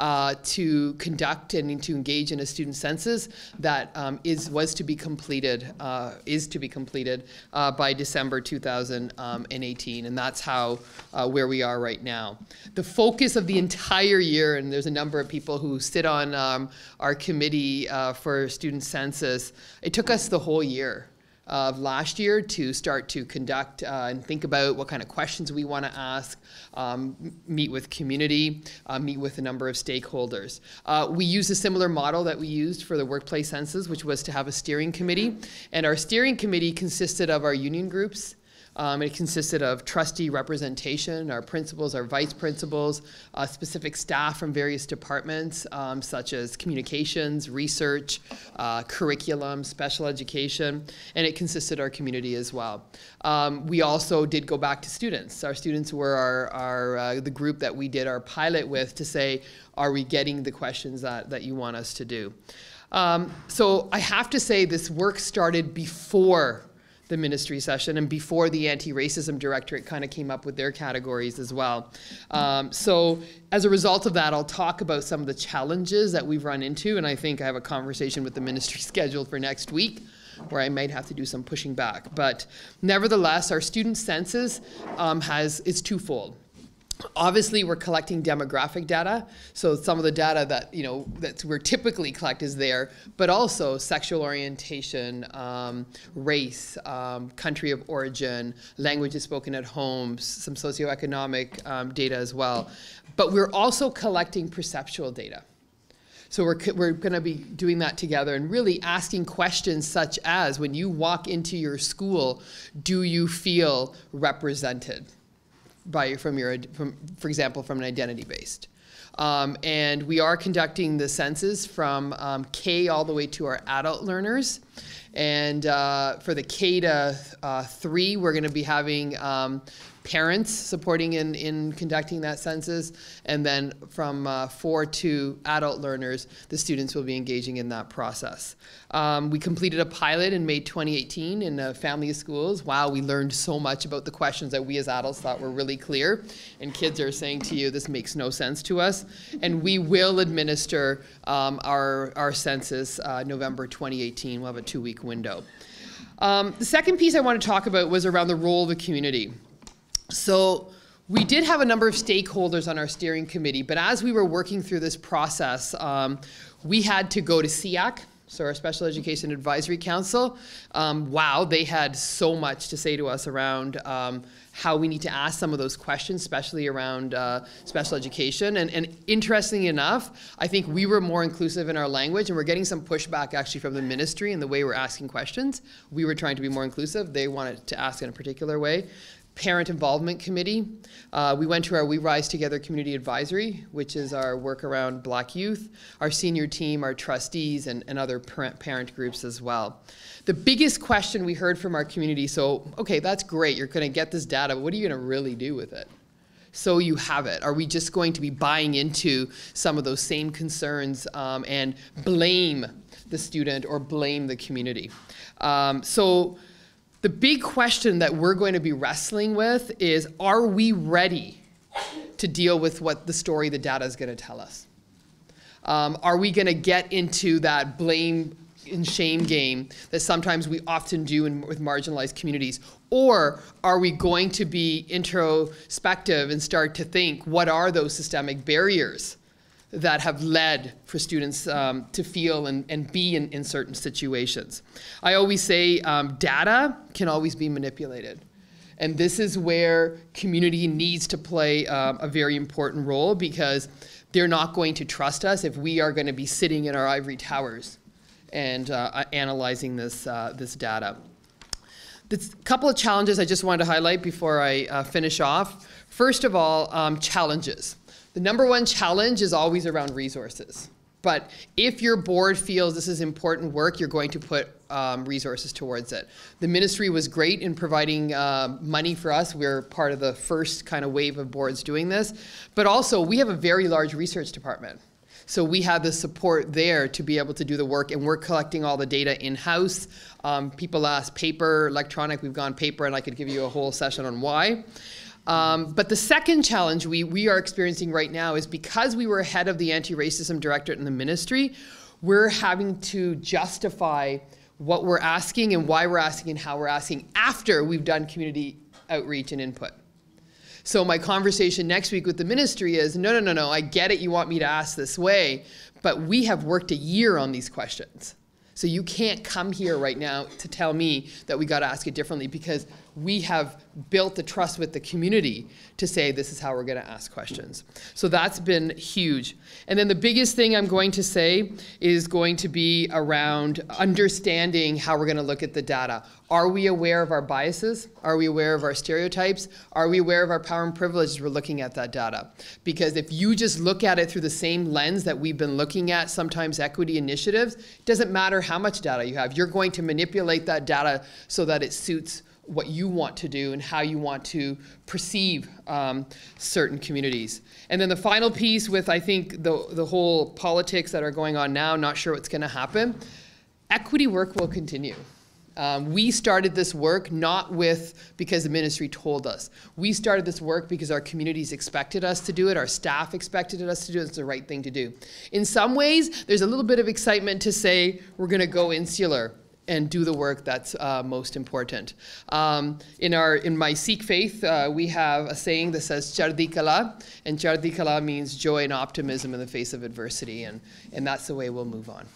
uh, to conduct and to engage in a student census that um, is was to be completed uh, is to be completed uh, by December 2018, and that's how uh, where we are right now. The focus of the entire year, and there's a number of people who sit on um, our committee uh, for student census. It took us the whole year of last year to start to conduct uh, and think about what kind of questions we want to ask, um, meet with community, uh, meet with a number of stakeholders. Uh, we used a similar model that we used for the workplace census, which was to have a steering committee. And our steering committee consisted of our union groups, um, it consisted of trustee representation, our principals, our vice principals, uh, specific staff from various departments, um, such as communications, research, uh, curriculum, special education, and it consisted our community as well. Um, we also did go back to students. Our students were our, our uh, the group that we did our pilot with to say, are we getting the questions that, that you want us to do? Um, so I have to say this work started before the ministry session and before the anti-racism directorate kind of came up with their categories as well. Um, so as a result of that, I'll talk about some of the challenges that we've run into, and I think I have a conversation with the ministry scheduled for next week where I might have to do some pushing back. But nevertheless, our student census um, has is twofold. Obviously, we're collecting demographic data, so some of the data that you know that we're typically collect is there, but also sexual orientation, um, race, um, country of origin, languages spoken at home, some socioeconomic um, data as well. But we're also collecting perceptual data. So we're, we're going to be doing that together and really asking questions such as when you walk into your school, do you feel represented? By from your from for example from an identity based. Um, and we are conducting the census from um, K all the way to our adult learners. And uh, for the K to uh, three, we're going to be having um, parents supporting in, in conducting that census, and then from uh, four to adult learners, the students will be engaging in that process. Um, we completed a pilot in May 2018 in a family of schools. Wow, we learned so much about the questions that we as adults thought were really clear, and kids are saying to you, this makes no sense to us. And we will administer um, our, our census uh, November 2018. We'll have a two week window. Um, the second piece I want to talk about was around the role of the community. So we did have a number of stakeholders on our steering committee, but as we were working through this process, um, we had to go to SEAC, so our Special Education Advisory Council. Um, wow, they had so much to say to us around um, how we need to ask some of those questions, especially around uh, special education. And, and interestingly enough, I think we were more inclusive in our language, and we're getting some pushback actually from the ministry in the way we're asking questions. We were trying to be more inclusive. They wanted to ask in a particular way parent involvement committee. Uh, we went to our We Rise Together community advisory, which is our work around black youth, our senior team, our trustees, and, and other parent, groups as well. The biggest question we heard from our community so, okay, that's great, you're going to get this data, what are you going to really do with it? So you have it. Are we just going to be buying into some of those same concerns um, and blame the student or blame the community? Um, so the big question that we're going to be wrestling with is are we ready to deal with what the story the data is going to tell us? Um, are we going to get into that blame and shame game that sometimes we often do in, with marginalized communities? Or are we going to be introspective and start to think what are those systemic barriers that have led for students um, to feel and, and be in, in certain situations. I always say um, data can always be manipulated. And this is where community needs to play um, a very important role because they're not going to trust us if we are going to be sitting in our ivory towers and uh, analyzing this, uh, this data. A couple of challenges I just wanted to highlight before I uh, finish off. First of all, um, challenges. The number one challenge is always around resources. But if your board feels this is important work, you're going to put um, resources towards it. The ministry was great in providing uh, money for us. We're part of the first kind of wave of boards doing this. But also, we have a very large research department. So we have the support there to be able to do the work, and we're collecting all the data in-house. Um, people ask paper, electronic, we've gone paper, and I could give you a whole session on why. Um, but the second challenge we, we are experiencing right now is because we were ahead of the anti racism directorate in the ministry, we're having to justify what we're asking and why we're asking and how we're asking after we've done community outreach and input. So, my conversation next week with the ministry is no, no, no, no, I get it, you want me to ask this way, but we have worked a year on these questions. So, you can't come here right now to tell me that we got to ask it differently because we have built the trust with the community to say this is how we're going to ask questions. So that's been huge. And then the biggest thing I'm going to say is going to be around understanding how we're going to look at the data. Are we aware of our biases? Are we aware of our stereotypes? Are we aware of our power and privileges we're looking at that data? Because if you just look at it through the same lens that we've been looking at sometimes equity initiatives, it doesn't matter how much data you have. You're going to manipulate that data so that it suits what you want to do and how you want to perceive um, certain communities. And then the final piece with, I think, the, the whole politics that are going on now, not sure what's going to happen, equity work will continue. Um, we started this work not with because the ministry told us. We started this work because our communities expected us to do it, our staff expected us to do it. It's the right thing to do. In some ways, there's a little bit of excitement to say we're going to go insular and do the work that's uh, most important. Um, in our in my Sikh faith, uh, we have a saying that says "Chardi Kala," and Chardi Kala means joy and optimism in the face of adversity, and and that's the way we'll move on.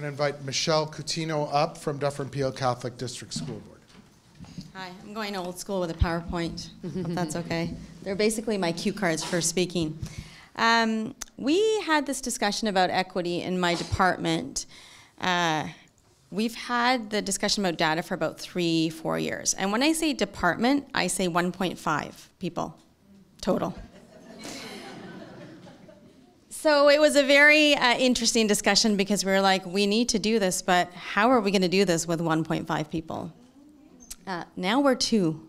I'm going to invite Michelle Coutinho up from Dufferin Peel Catholic District School Board. Hi, I'm going to old school with a PowerPoint, if that's okay. They're basically my cue cards for speaking. Um, we had this discussion about equity in my department. Uh, we've had the discussion about data for about three, four years. And when I say department, I say 1.5 people total. So it was a very uh, interesting discussion because we were like, we need to do this, but how are we going to do this with 1.5 people? Uh, now we're two.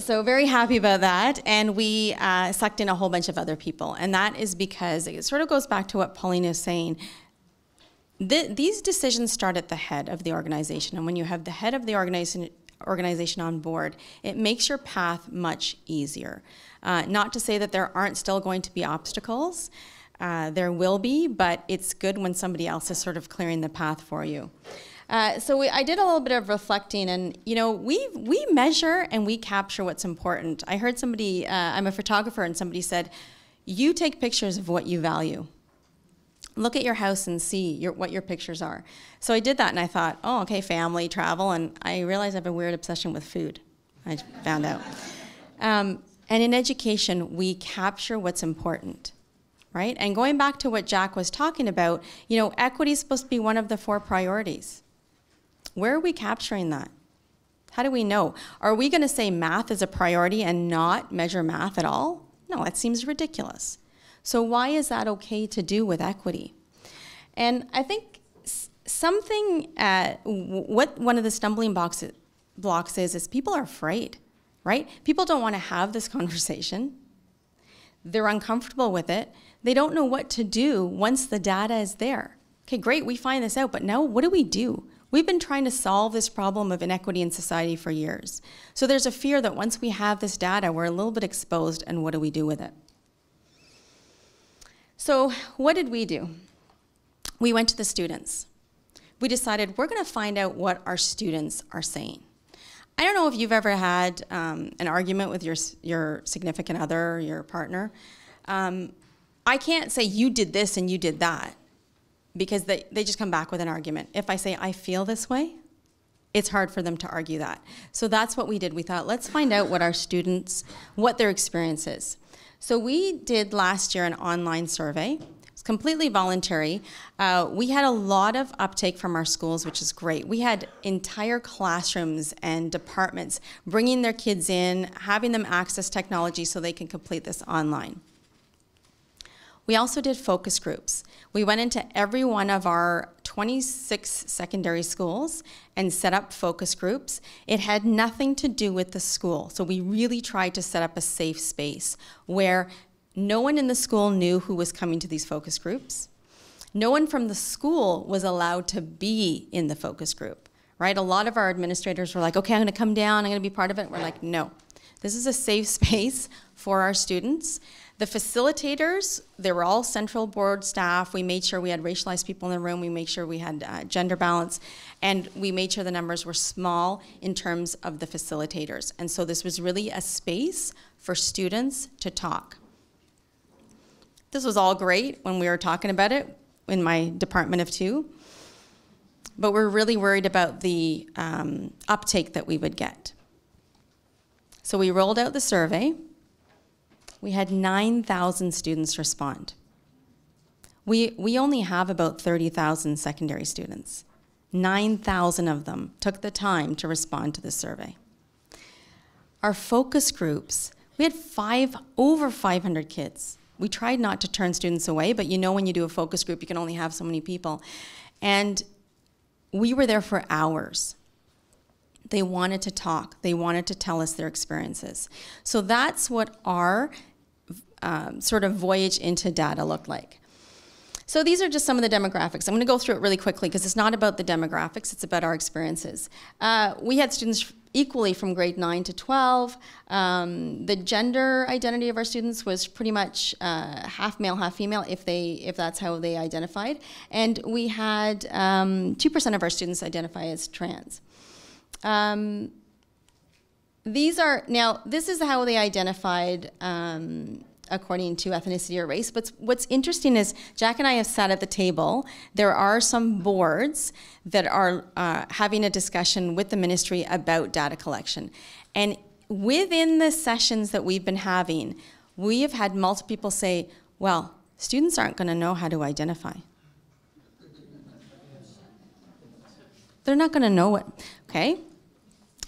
So very happy about that, and we uh, sucked in a whole bunch of other people, and that is because it sort of goes back to what Pauline is saying. Th- these decisions start at the head of the organization, and when you have the head of the organization organization on board, it makes your path much easier. Uh, not to say that there aren't still going to be obstacles. Uh, there will be, but it's good when somebody else is sort of clearing the path for you. Uh, so we, I did a little bit of reflecting, and you know, we we measure and we capture what's important. I heard somebody. Uh, I'm a photographer, and somebody said, "You take pictures of what you value." look at your house and see your, what your pictures are. So I did that and I thought, oh, okay, family, travel, and I realized I have a weird obsession with food. I found out. Um, and in education, we capture what's important, right? And going back to what Jack was talking about, you know, equity is supposed to be one of the four priorities. Where are we capturing that? How do we know? Are we going to say math is a priority and not measure math at all? No, that seems ridiculous. So, why is that okay to do with equity? And I think something, uh, what one of the stumbling blocks, blocks is, is people are afraid, right? People don't want to have this conversation. They're uncomfortable with it. They don't know what to do once the data is there. Okay, great, we find this out, but now what do we do? We've been trying to solve this problem of inequity in society for years. So there's a fear that once we have this data, we're a little bit exposed, and what do we do with it? So, what did we do? We went to the students. We decided we're going to find out what our students are saying. I don't know if you've ever had um, an argument with your, your significant other or your partner. Um, I can't say you did this and you did that because they, they just come back with an argument. If I say I feel this way, it's hard for them to argue that. So that's what we did. We thought, let's find out what our students, what their experience is. So we did last year an online survey. It's completely voluntary. Uh, we had a lot of uptake from our schools, which is great. We had entire classrooms and departments bringing their kids in, having them access technology so they can complete this online. We also did focus groups. We went into every one of our 26 secondary schools and set up focus groups. It had nothing to do with the school. So we really tried to set up a safe space where no one in the school knew who was coming to these focus groups. No one from the school was allowed to be in the focus group, right? A lot of our administrators were like, okay, I'm to come down, I'm to be part of it. We're like, no. This is a safe space for our students. The facilitators, they were all central board staff. We made sure we had racialized people in the room. We made sure we had uh, gender balance. And we made sure the numbers were small in terms of the facilitators. And so this was really a space for students to talk. This was all great when we were talking about it in my department of two. But we're really worried about the um, uptake that we would get. So we rolled out the survey we had 9,000 students respond. We, we only have about 30,000 secondary students. 9,000 of them took the time to respond to the survey. Our focus groups, we had five, over 500 kids. We tried not to turn students away, but you know when you do a focus group, you can only have so many people. And we were there for hours. They wanted to talk. They wanted to tell us their experiences. So that's what our um, sort of voyage into data looked like. So these are just some of the demographics. I'm going to go through it really quickly because it's not about the demographics, it's about our experiences. Uh, we had students equally from grade 9 to 12. Um, the gender identity of our students was pretty much uh, half male, half female, if they if that's how they identified. And we had 2% um, of our students identify as trans. Um, these are, now, this is how they identified um, according to ethnicity or race. But what's interesting is Jack and I have sat at the table. There are some boards that are uh, having a discussion with the ministry about data collection. And within the sessions that we've been having, we have had multiple people say, well, students aren't going to know how to identify. They're not going to know it, okay?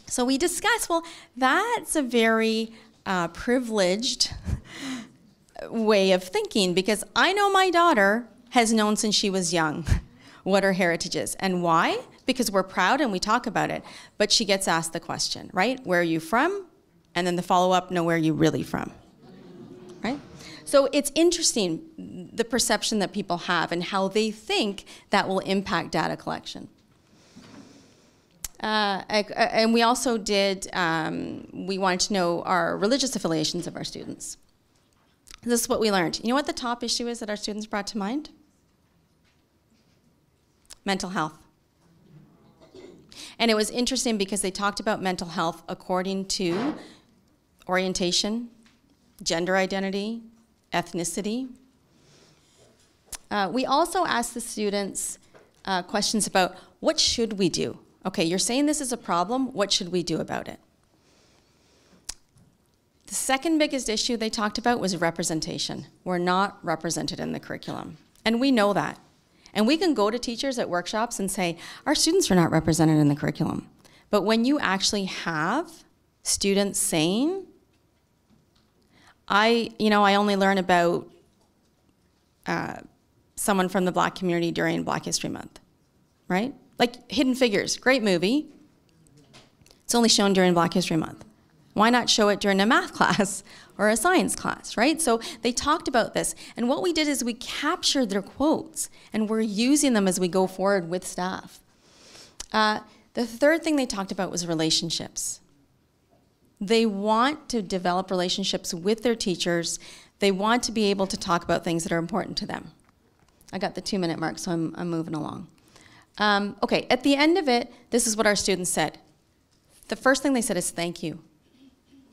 So we discuss, well, that's a very uh, privileged way of thinking because I know my daughter has known since she was young what her heritage is. And why? Because we're proud and we talk about it. But she gets asked the question, right? Where are you from? And then the follow up, no, where are you really from? Right? So it's interesting the perception that people have and how they think that will impact data collection. Uh, and we also did, um, we wanted to know our religious affiliations of our students. This is what we learned. You know what the top issue is that our students brought to mind? Mental health. And it was interesting because they talked about mental health according to orientation, gender identity, ethnicity. Uh, we also asked the students uh, questions about what should we do? Okay, you're saying this is a problem, what should we do about it? The second biggest issue they talked about was representation. We're not represented in the curriculum. And we know that. And we can go to teachers at workshops and say, our students are not represented in the curriculum. But when you actually have students saying, I, you know, I only learn about uh, someone from the black community during Black History Month, right? Like Hidden Figures, great movie. It's only shown during Black History Month. Why not show it during a math class or a science class, right? So they talked about this. And what we did is we captured their quotes and we're using them as we go forward with staff. Uh, the third thing they talked about was relationships. They want to develop relationships with their teachers. They want to be able to talk about things that are important to them. I got the two minute mark, so I'm, I'm moving along. Um, okay, at the end of it, this is what our students said. The first thing they said is thank you.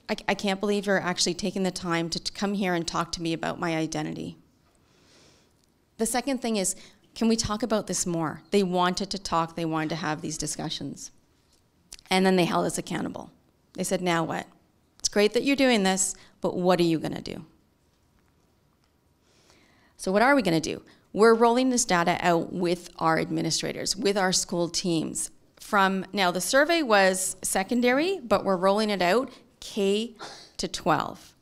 I, I can't believe you're actually taking the time to come here and talk to me about my identity. The second thing is, can we talk about this more? They wanted to talk, they wanted to have these discussions. And then they held us accountable. They said, now what? It's great that you're doing this, but what are you going to do? So, what are we going to do? We're rolling this data out with our administrators, with our school teams. From now, the survey was secondary, but we're rolling it out K to 12.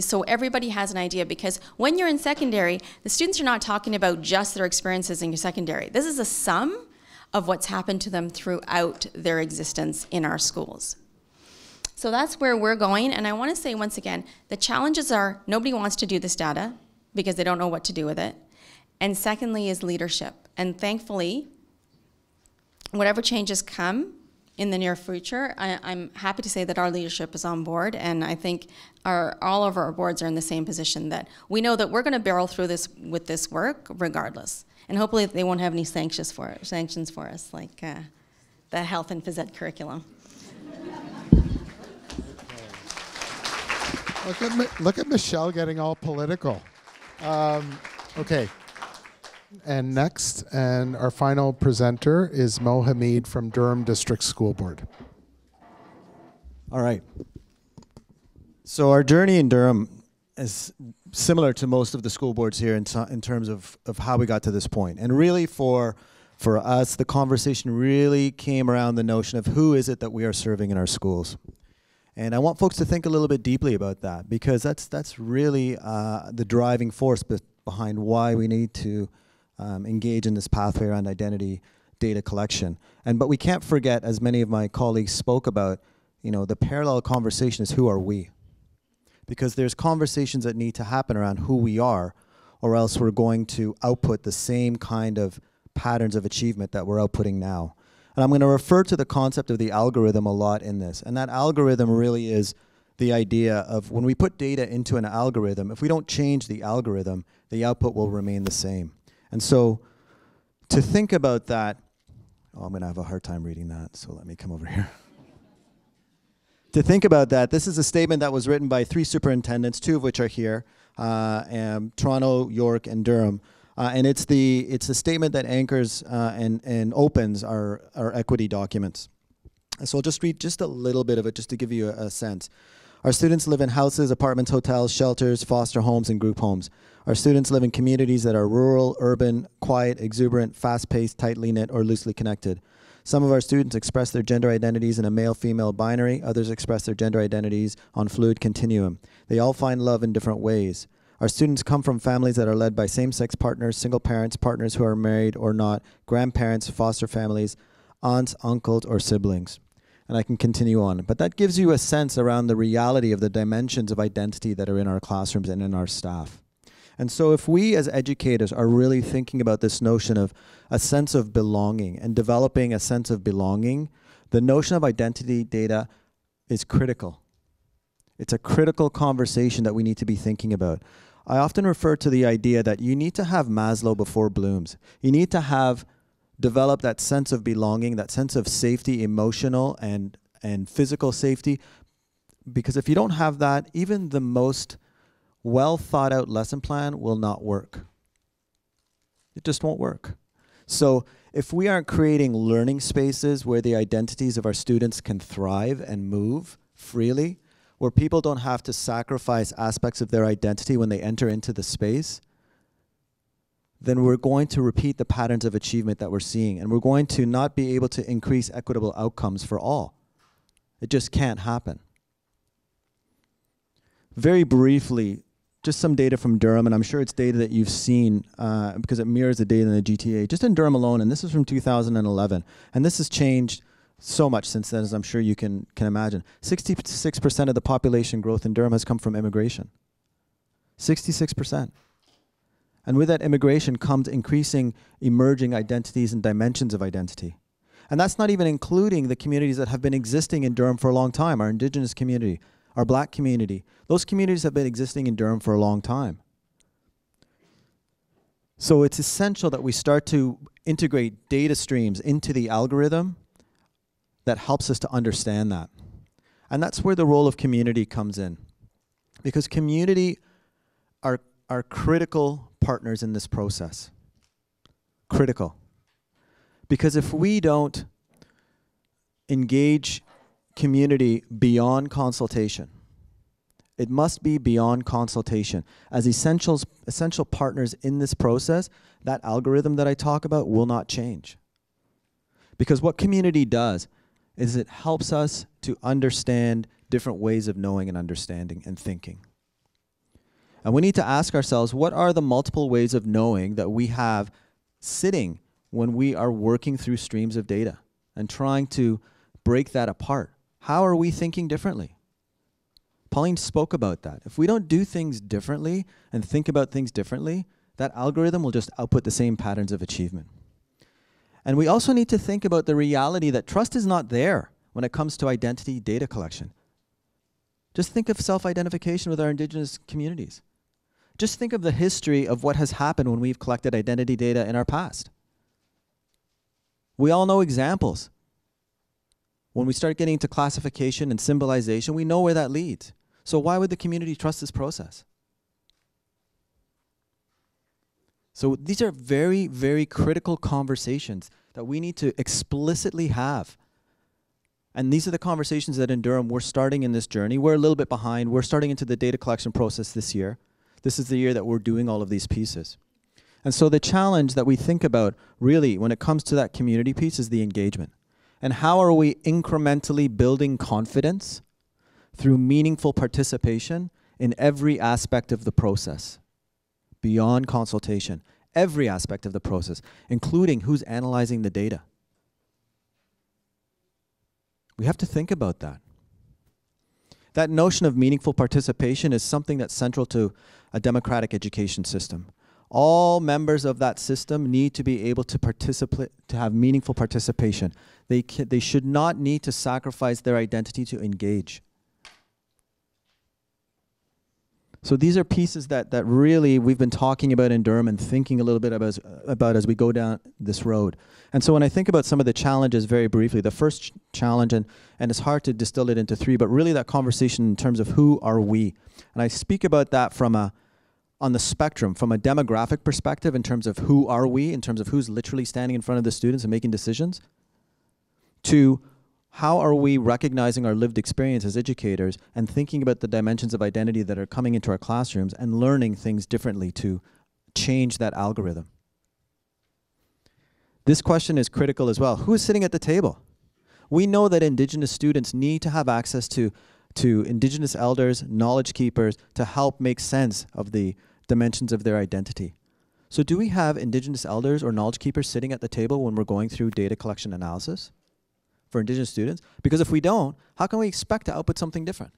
So everybody has an idea because when you're in secondary, the students are not talking about just their experiences in your secondary. This is a sum of what's happened to them throughout their existence in our schools. So that's where we're going. And I want to say once again the challenges are nobody wants to do this data because they don't know what to do with it. And secondly, is leadership. And thankfully, whatever changes come in the near future, I, am happy to say that our leadership is on board, and I think our, all of our boards are in the same position that we know that we're going to barrel through this with this work regardless, and hopefully they won't have any sanctions for sanctions for us like uh, the health and phys ed curriculum. Look at, look at Michelle getting all political. Um, okay. And next, and our final presenter is Mo Hamid from Durham District School Board. All right. So our journey in Durham is similar to most of the school boards here in, in terms of, of how we got to this point. And really for for us, the conversation really came around the notion of who is it that we are serving in our schools. And I want folks to think a little bit deeply about that because that's that's really uh, the driving force be behind why we need to um, engage in this pathway around identity data collection. And but we can't forget, as many of my colleagues spoke about, you know, the parallel conversation is who are we? Because there's conversations that need to happen around who we are, or else we're going to output the same kind of patterns of achievement that we're outputting now. And I'm going to refer to the concept of the algorithm a lot in this. And that algorithm really is the idea of when we put data into an algorithm, if we don't change the algorithm, the output will remain the same. And so to think about that, oh, I'm going to have a hard time reading that, so let me come over here. to think about that, this is a statement that was written by three superintendents, two of which are here, uh, and Toronto, York, and Durham. Uh, and it's the it's a statement that anchors uh, and and opens our our equity documents. So I'll just read just a little bit of it, just to give you a, a sense. Our students live in houses, apartments, hotels, shelters, foster homes, and group homes. Our students live in communities that are rural, urban, quiet, exuberant, fast paced, tightly knit, or loosely connected. Some of our students express their gender identities in a male female binary, others express their gender identities on fluid continuum. They all find love in different ways. Our students come from families that are led by same sex partners, single parents, partners who are married or not, grandparents, foster families, aunts, uncles, or siblings. And I can continue on. But that gives you a sense around the reality of the dimensions of identity that are in our classrooms and in our staff. And so, if we as educators are really thinking about this notion of a sense of belonging and developing a sense of belonging, the notion of identity data is critical. It's a critical conversation that we need to be thinking about. I often refer to the idea that you need to have Maslow before Bloom's. You need to have develop that sense of belonging, that sense of safety, emotional and and physical safety. Because if you don't have that, even the most well thought out lesson plan will not work. It just won't work. So, if we aren't creating learning spaces where the identities of our students can thrive and move freely, where people don't have to sacrifice aspects of their identity when they enter into the space, then we're going to repeat the patterns of achievement that we're seeing. And we're going to not be able to increase equitable outcomes for all. It just can't happen. Very briefly, just some data from Durham, and I'm sure it's data that you've seen uh, because it mirrors the data in the GTA, just in Durham alone, and this is from 2011. And this has changed so much since then, as I'm sure you can, can imagine. 66% of the population growth in Durham has come from immigration. 66%. And with that immigration comes increasing emerging identities and dimensions of identity. And that's not even including the communities that have been existing in Durham for a long time, our indigenous community, our black community. Those communities have been existing in Durham for a long time. So it's essential that we start to integrate data streams into the algorithm that helps us to understand that. And that's where the role of community comes in. Because community are, are critical partners in this process. Critical. Because if we don't engage community beyond consultation. It must be beyond consultation. As essentials, essential partners in this process, that algorithm that I talk about will not change. Because what community does is it helps us to understand different ways of knowing and understanding and thinking. And we need to ask ourselves what are the multiple ways of knowing that we have sitting when we are working through streams of data and trying to break that apart? How are we thinking differently? Pauline spoke about that. If we don't do things differently and think about things differently, that algorithm will just output the same patterns of achievement. And we also need to think about the reality that trust is not there when it comes to identity data collection. Just think of self identification with our indigenous communities. Just think of the history of what has happened when we've collected identity data in our past. We all know examples when we start getting into classification and symbolization, we know where that leads. So why would the community trust this process? So these are very, very critical conversations that we need to explicitly have. And these are the conversations that in Durham we're starting in this journey. We're a little bit behind. We're starting into the data collection process this year. This is the year that we're doing all of these pieces. And so the challenge that we think about really when it comes to that community piece is the engagement. And how are we incrementally building confidence through meaningful participation in every aspect of the process, beyond consultation, every aspect of the process, including who's analyzing the data? We have to think about that. That notion of meaningful participation is something that's central to a democratic education system. All members of that system need to be able to participate to have meaningful participation. They they should not need to sacrifice their identity to engage so these are pieces that, that really we've been talking about in Durham and thinking a little bit about, about as we go down this road. And so when I think about some of the challenges very briefly, the first ch- challenge, and, and it's hard to distill it into three, but really that conversation in terms of who are we. And I speak about that from a, on the spectrum from a demographic perspective in terms of who are we, in terms of who's literally standing in front of the students and making decisions, to how are we recognizing our lived experience as educators and thinking about the dimensions of identity that are coming into our classrooms and learning things differently to change that algorithm. This question is critical as well. Who is sitting at the table? We know that Indigenous students need to have access to, to Indigenous elders, knowledge keepers, to help make sense of the dimensions of their identity. So, do we have Indigenous elders or knowledge keepers sitting at the table when we're going through data collection analysis for Indigenous students? Because if we don't, how can we expect to output something different?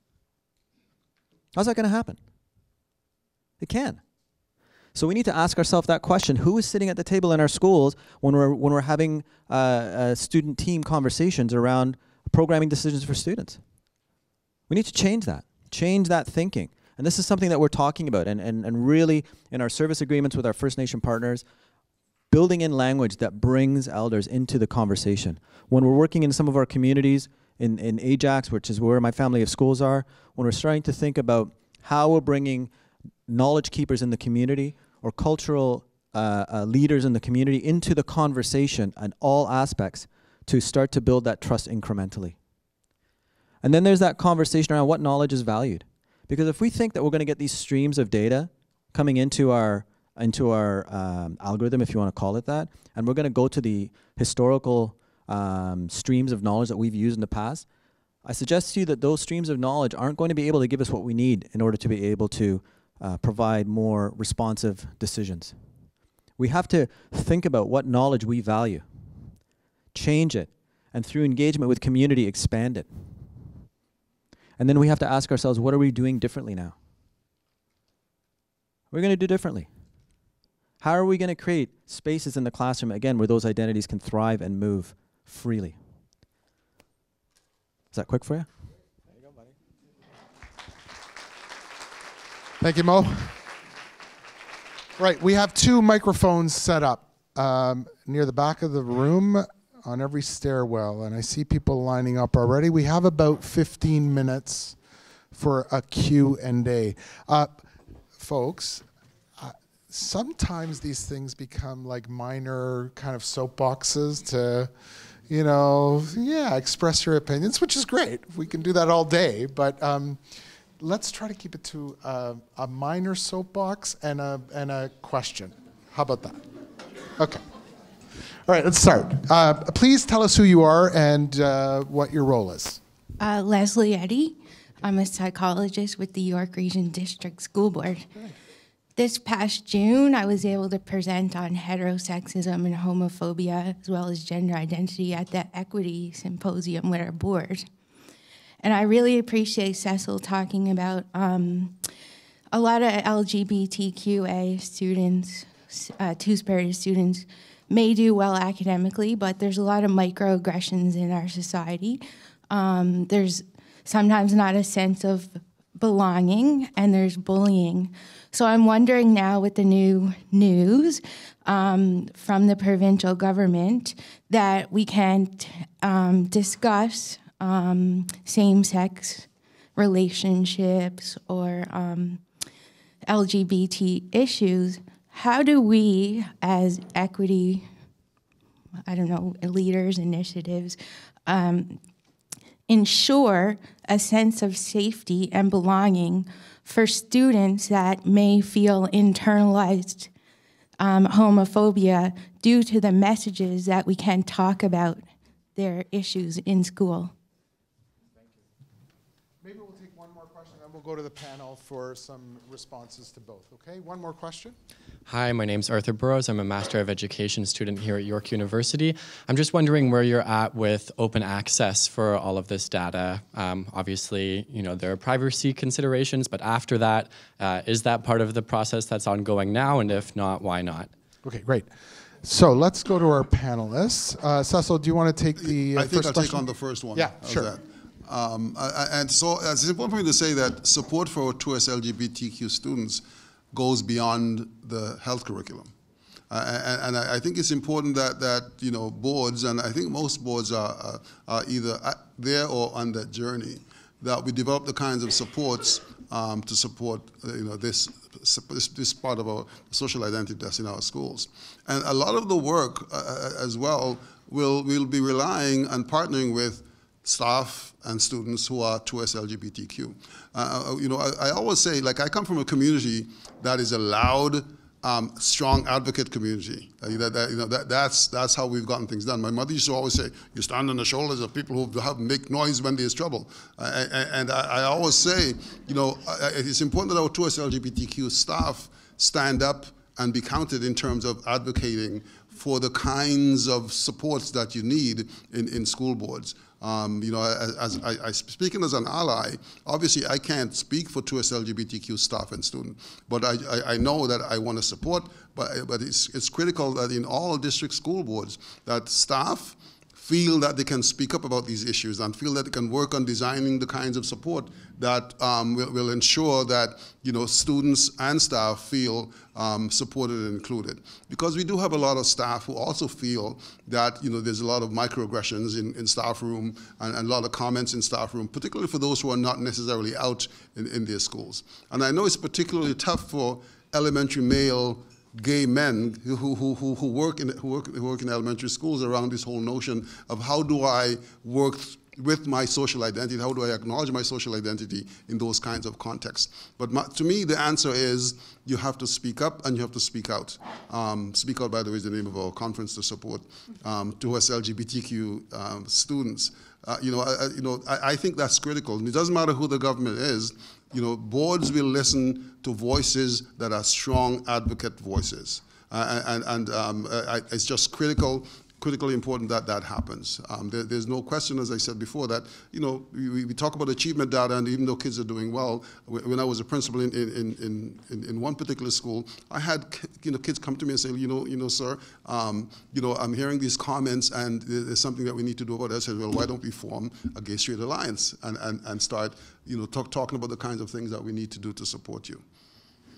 How's that going to happen? It can. So we need to ask ourselves that question: Who is sitting at the table in our schools when we're when we're having uh, uh, student team conversations around programming decisions for students? We need to change that, change that thinking, and this is something that we're talking about, and and and really in our service agreements with our First Nation partners, building in language that brings elders into the conversation. When we're working in some of our communities in in Ajax, which is where my family of schools are, when we're starting to think about how we're bringing knowledge keepers in the community or cultural uh, uh, leaders in the community into the conversation on all aspects to start to build that trust incrementally. And then there's that conversation around what knowledge is valued. Because if we think that we're going to get these streams of data coming into our into our um, algorithm, if you want to call it that, and we're going to go to the historical um, streams of knowledge that we've used in the past, I suggest to you that those streams of knowledge aren't going to be able to give us what we need in order to be able to uh, provide more responsive decisions. We have to think about what knowledge we value, change it, and through engagement with community, expand it. And then we have to ask ourselves, what are we doing differently now? We're going to do differently. How are we going to create spaces in the classroom, again, where those identities can thrive and move freely? Is that quick for you? There you go, buddy. Thank you, Mo. Right, we have two microphones set up um, near the back of the room on every stairwell, and I see people lining up already. We have about 15 minutes for a Q and A. Uh, folks, sometimes these things become like minor kind of soapboxes to, you know, yeah, express your opinions, which is great. We can do that all day, but. Um, let's try to keep it to a, a minor soapbox and a, and a question. How about that? Okay. All right, let's start. Uh, please tell us who you are and uh, what your role is. Uh, Leslie Eddy. I'm a psychologist with the York Region District School Board. This past June, I was able to present on heterosexism and homophobia, as well as gender identity, at the Equity Symposium with our board. And I really appreciate Cecil talking about um, a lot of LGBTQA students, uh, two spirited students, may do well academically, but there's a lot of microaggressions in our society. Um, there's sometimes not a sense of belonging, and there's bullying. So I'm wondering now with the new news um, from the provincial government that we can't um, discuss um, same sex relationships or um, LGBT issues, how do we, as equity, I don't know, leaders, initiatives, um, ensure a sense of safety and belonging for students that may feel internalized um, homophobia due to the messages that we can talk about their issues in school? We'll go to the panel for some responses to both. Okay, one more question. Hi, my name is Arthur Burrows. I'm a Master of Education student here at York University. I'm just wondering where you're at with open access for all of this data. Um, obviously, you know, there are privacy considerations, but after that, uh, is that part of the process that's ongoing now? And if not, why not? Okay, great. So let's go to our panelists. Uh, Cecil, do you want to take the uh, I think I'll take on the first one. Yeah, How's sure. That? Um, and so it's important for me to say that support for 2S LGBTQ students goes beyond the health curriculum. Uh, and, I think it's important that, that you know boards, and I think most boards are, are, are either there or on that journey, that we develop the kinds of supports um, to support uh, you know this, this, part of our social identity that's in our schools. And a lot of the work uh, uh as well will will be relying and partnering with staff and students who are 2S LGBTQ. Uh, uh, you know, I, I, always say, like, I come from a community that is a loud, um, strong advocate community. Uh, that, that, you know, that, that's, that's how we've gotten things done. My mother used to always say, you stand on the shoulders of people who have make noise when there's trouble. Uh, and I, I, always say, you know, it's important that our 2S LGBTQ staff stand up and be counted in terms of advocating for the kinds of supports that you need in, in school boards. Um, you know, as, as I, I, speaking as an ally, obviously I can't speak for 2S LGBTQ staff and students, but I, I, I know that I want to support, but, but it's, it's critical that in all district school boards that staff feel that they can speak up about these issues and feel that they can work on designing the kinds of support that um, will, will, ensure that you know students and staff feel um, supported and included. Because we do have a lot of staff who also feel that you know there's a lot of microaggressions in, in staff room and, and, a lot of comments in staff room, particularly for those who are not necessarily out in, in their schools. And I know it's particularly tough for elementary male gay men who, who, who, who, work in, who, work, who work in elementary schools around this whole notion of how do I work with my social identity, how do I acknowledge my social identity in those kinds of contexts. But my, to me, the answer is you have to speak up and you have to speak out. Um, speak out, by the way, is the name of our conference to support um, towards LGBTQ um, students. Uh, you know, I, you know I, I think that's critical. It doesn't matter who the government is, you know, boards will listen to voices that are strong advocate voices. Uh, and, and um, I, it's just critical critically important that that happens. Um, there, there's no question, as I said before, that you know we, we, talk about achievement data, and even though kids are doing well, when I was a principal in, in, in, in, in one particular school, I had you know kids come to me and say, you know, you know, sir, um, you know, I'm hearing these comments, and there's something that we need to do about it. I said, well, why don't we form a gay straight alliance and, and, and start you know talk, talking about the kinds of things that we need to do to support you.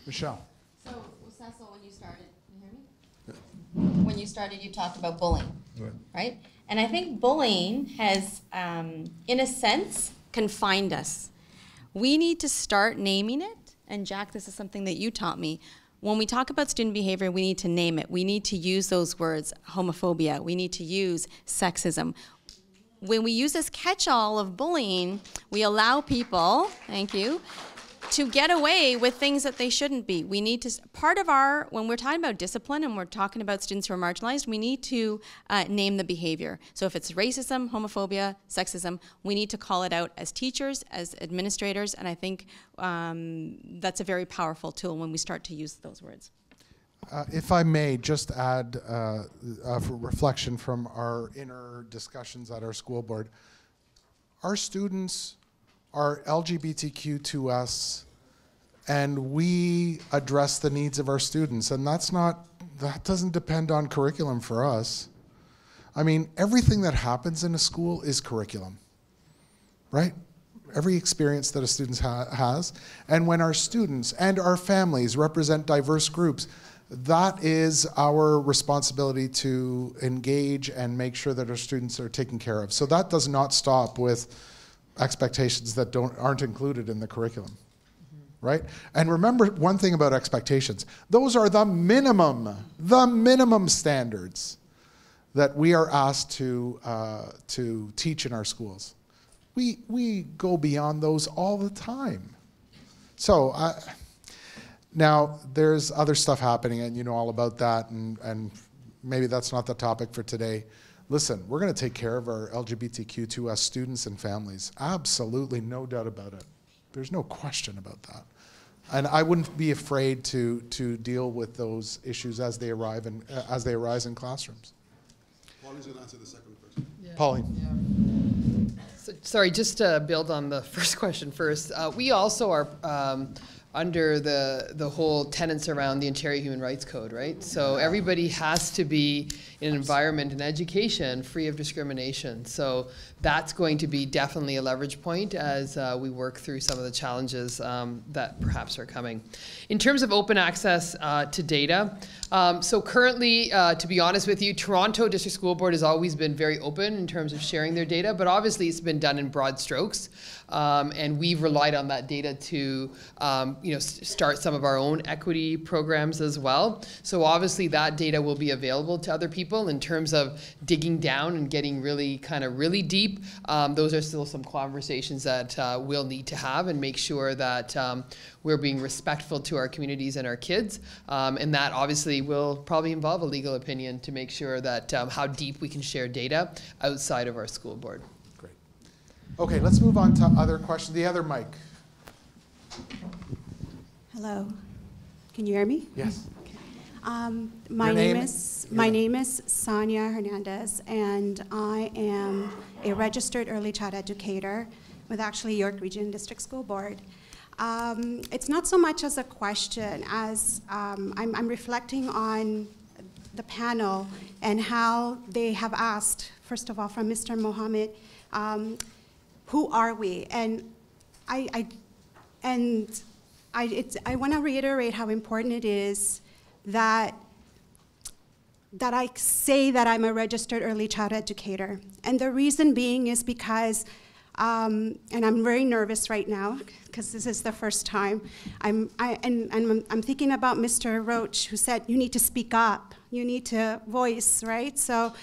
Michelle. So, Cecil, when you started, can you hear me? When you started, you talked about bullying, right? right? And I think bullying has, um, in a sense, confined us. We need to start naming it. And Jack, this is something that you taught me. When we talk about student behavior, we need to name it. We need to use those words, homophobia. We need to use sexism when we use this catch-all of bullying, we allow people, thank you, to get away with things that they shouldn't be. We need to, part of our, when we're talking about discipline and we're talking about students who are marginalized, we need to uh, name the behavior. So if it's racism, homophobia, sexism, we need to call it out as teachers, as administrators, and I think um, that's a very powerful tool when we start to use those words. Uh, if I may just add uh, a reflection from our inner discussions at our school board, our students are LGBTQ to us and we address the needs of our students. And that's not, that doesn't depend on curriculum for us. I mean, everything that happens in a school is curriculum, right? Every experience that a student ha has. And when our students and our families represent diverse groups, that is our responsibility to engage and make sure that our students are taken care of. So that does not stop with expectations that don't, aren't included in the curriculum. Mm-hmm. Right? And remember one thing about expectations those are the minimum, the minimum standards that we are asked to, uh, to teach in our schools. We, we go beyond those all the time. So, I, now there's other stuff happening, and you know all about that, and, and maybe that's not the topic for today listen, we're going to take care of our LGBTQ2S students and families. Absolutely, no doubt about it. There's no question about that. And I wouldn't be afraid to, to deal with those issues as they arrive in, uh, as they arise in classrooms. Pauline's going to answer the second question. Yeah. Pauline. Yeah. So, sorry, just to build on the first question first. Uh, we also are um, under the the whole tenets around the Ontario Human Rights Code, right? So everybody has to be in an environment and education free of discrimination. So that's going to be definitely a leverage point as uh, we work through some of the challenges um, that perhaps are coming. In terms of open access uh, to data, um, so currently, uh, to be honest with you, Toronto District School Board has always been very open in terms of sharing their data, but obviously it's been done in broad strokes. Um, and we've relied on that data to um, you know, start some of our own equity programs as well. So obviously that data will be available to other people in terms of digging down and getting really kind of really deep. Um, those are still some conversations that uh, we'll need to have and make sure that um, we're being respectful to our communities and our kids. Um, and that obviously will probably involve a legal opinion to make sure that um, how deep we can share data outside of our school board. Great. Okay, let's move on to other questions. The other mic. Hello. Can you hear me? Yes. Um, my Your name, name? is my name is Sonia Hernandez, and I am a registered early child educator with actually York Region District School Board. Um, it's not so much as a question as um, I'm, I'm reflecting on the panel and how they have asked, first of all, from Mr. Mohammed, um, who are we? And I, I and I, I want to reiterate how important it is that that I say that I'm a registered early child educator. And the reason being is because, um, and I'm very nervous right now because this is the first time. I'm, I, and, and I'm, thinking about Mr. Roach who said, you need to speak up, you need to voice, right? So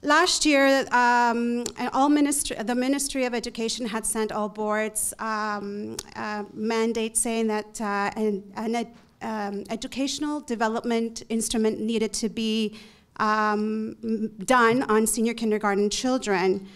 last year, um, all ministry, the Ministry of Education had sent all boards um, uh, mandate saying that uh, an, an um, educational development instrument needed to be um, done on senior kindergarten children.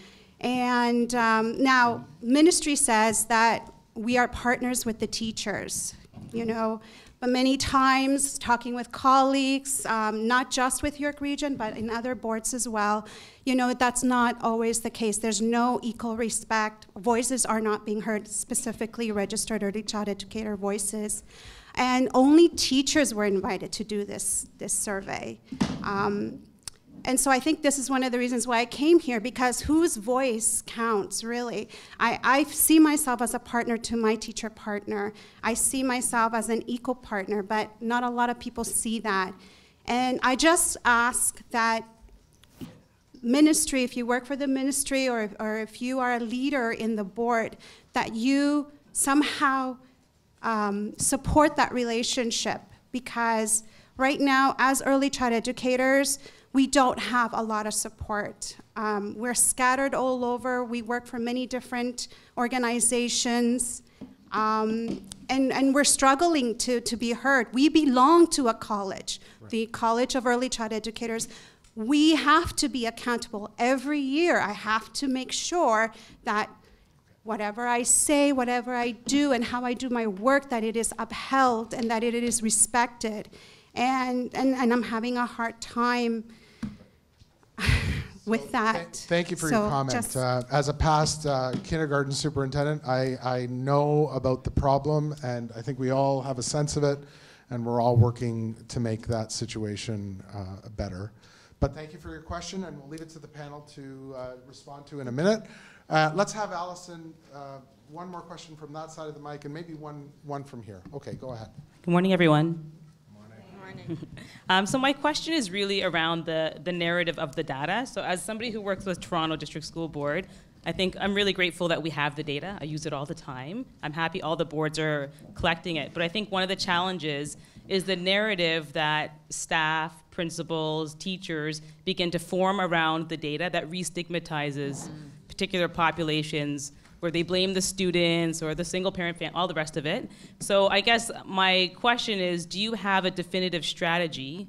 And um, now, ministry says that we are partners with the teachers, you know, but many times talking with colleagues, um, not just with York Region, but in other boards as well, you know, that's not always the case. There's no equal respect. Voices are not being heard, specifically registered early child educator voices. And only teachers were invited to do this, this survey. Um, and so I think this is one of the reasons why I came here because whose voice counts, really. I, I see myself as a partner to my teacher partner. I see myself as an equal partner, but not a lot of people see that. And I just ask that ministry, if you work for the ministry or, or if you are a leader in the board, that you somehow um, support that relationship because right now, as early child educators, we don't have a lot of support. Um, we're scattered all over. We work for many different organizations. Um, and, and we're struggling to, to be heard. We belong to a college, right. the College of Early Child Educators. We have to be accountable every year. I have to make sure that whatever I say, whatever I do, and how I do my work, that it is upheld and that it is respected. And, and, and I'm having a hard time with that. Th thank you for so your comment. Uh, as a past uh, kindergarten superintendent, I, I know about the problem, and I think we all have a sense of it, and we're all working to make that situation uh, better. But thank you for your question, and we'll leave it to the panel to uh, respond to in a minute. Uh, let's have Allison, uh, one more question from that side of the mic, and maybe one, one from here. Okay, go ahead. Good morning, everyone. um, so my question is really around the, the narrative of the data. So as somebody who works with Toronto District School Board, I think I'm really grateful that we have the data. I use it all the time. I'm happy all the boards are collecting it. But I think one of the challenges is the narrative that staff, principals, teachers begin to form around the data that re-stigmatizes particular populations where they blame the students or the single parent family, all the rest of it. So I guess my question is, do you have a definitive strategy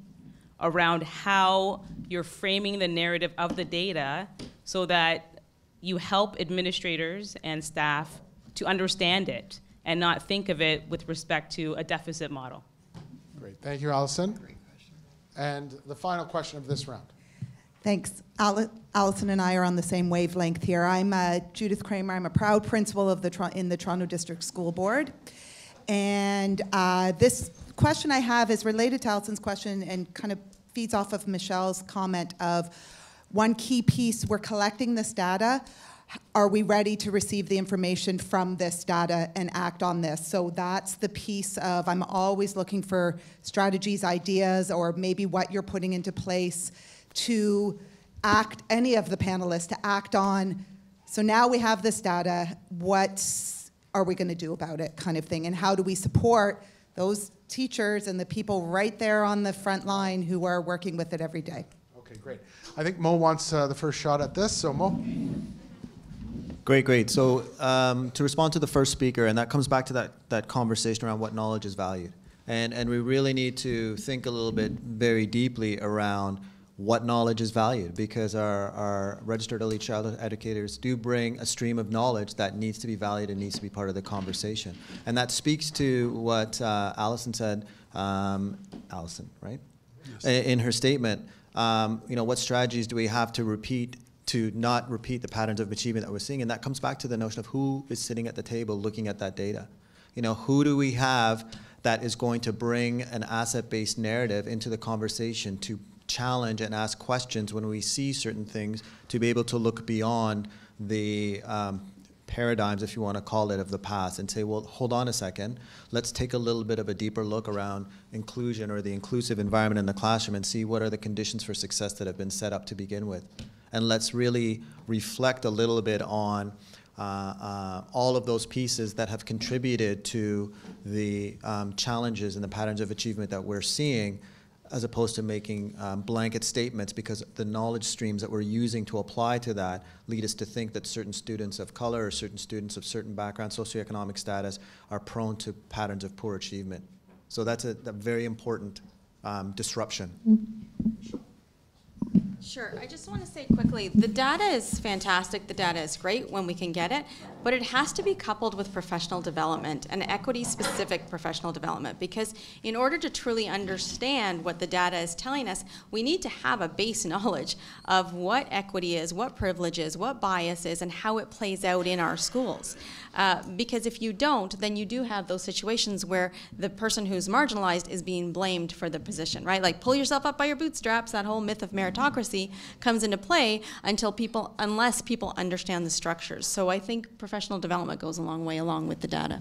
around how you're framing the narrative of the data so that you help administrators and staff to understand it and not think of it with respect to a deficit model? Great, thank you, Allison. And the final question of this round. Thanks. Allison and I are on the same wavelength here. I'm uh, Judith Kramer. I'm a proud principal of the in the Toronto District School Board. And uh, this question I have is related to Allison's question and kind of feeds off of Michelle's comment of one key piece, we're collecting this data. Are we ready to receive the information from this data and act on this? So that's the piece of I'm always looking for strategies, ideas, or maybe what you're putting into place to act, any of the panelists, to act on, so now we have this data, what are we going to do about it, kind of thing, and how do we support those teachers and the people right there on the front line who are working with it every day. Okay, great. I think Mo wants uh, the first shot at this, so Mo. Great, great. So um, to respond to the first speaker, and that comes back to that, that conversation around what knowledge is valued. And, and we really need to think a little bit very deeply around what knowledge is valued because our, our registered early childhood educators do bring a stream of knowledge that needs to be valued and needs to be part of the conversation. And that speaks to what uh, Allison said, um, Allison, right? Yes. In her statement, um, you know, what strategies do we have to repeat to not repeat the patterns of achievement that we're seeing? And that comes back to the notion of who is sitting at the table looking at that data. You know, who do we have that is going to bring an asset-based narrative into the conversation to challenge and ask questions when we see certain things to be able to look beyond the um, paradigms, if you want to call it, of the past and say, well, hold on a second. Let's take a little bit of a deeper look around inclusion or the inclusive environment in the classroom and see what are the conditions for success that have been set up to begin with. And let's really reflect a little bit on uh, uh, all of those pieces that have contributed to the um, challenges and the patterns of achievement that we're seeing as opposed to making um, blanket statements because the knowledge streams that we're using to apply to that lead us to think that certain students of color or certain students of certain background, socioeconomic status are prone to patterns of poor achievement. So that's a, a very important um, disruption. Sure. I just want to say quickly, the data is fantastic. The data is great when we can get it, but it has to be coupled with professional development and equity-specific professional development because in order to truly understand what the data is telling us, we need to have a base knowledge of what equity is, what privilege is, what bias is, and how it plays out in our schools. Uh, because if you don't, then you do have those situations where the person who's marginalized is being blamed for the position, right? Like pull yourself up by your bootstraps, that whole myth of meritocracy comes into play until people, unless people understand the structures. So I think professional development goes a long way along with the data.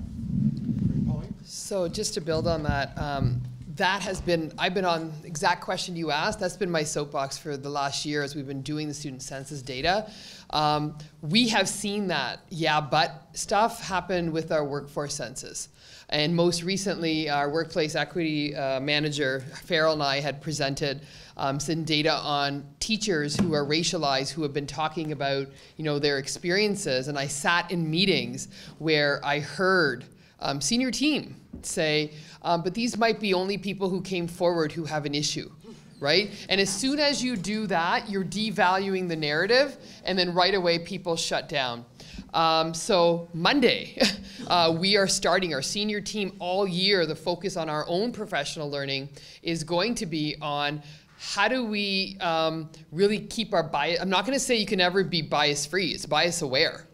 So just to build on that, um, that has been, I've been on exact question you asked. That's been my soapbox for the last year as we've been doing the student census data. Um, we have seen that, yeah, but stuff happen with our workforce census. And most recently, our workplace equity uh, manager, Farrell, and I had presented um, some data on teachers who are racialized who have been talking about you know, their experiences. And I sat in meetings where I heard um, senior team say, um, but these might be only people who came forward who have an issue right? And as soon as you do that, you're devaluing the narrative, and then right away people shut down. Um, so Monday, uh, we are starting our senior team all year. The focus on our own professional learning is going to be on how do we um, really keep our bias. I'm not going to say you can never be bias free. It's bias aware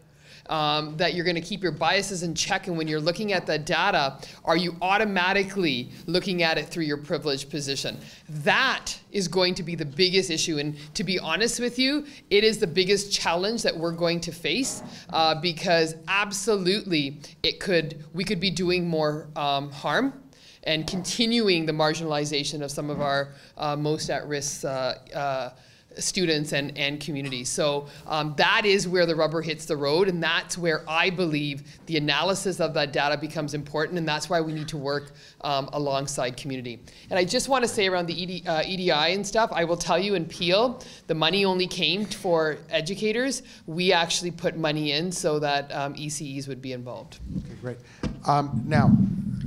um, that you're going to keep your biases in check. And when you're looking at the data, are you automatically looking at it through your privileged position? That is going to be the biggest issue. And to be honest with you, it is the biggest challenge that we're going to face uh, because absolutely it could we could be doing more um, harm and continuing the marginalization of some of our uh, most at-risk uh, uh students and, and communities. So um, that is where the rubber hits the road, and that's where I believe the analysis of that data becomes important, and that's why we need to work um, alongside community. And I just want to say around the ED, uh, EDI and stuff, I will tell you in Peel, the money only came for educators. We actually put money in so that um, ECEs would be involved. Okay, great. Um, now,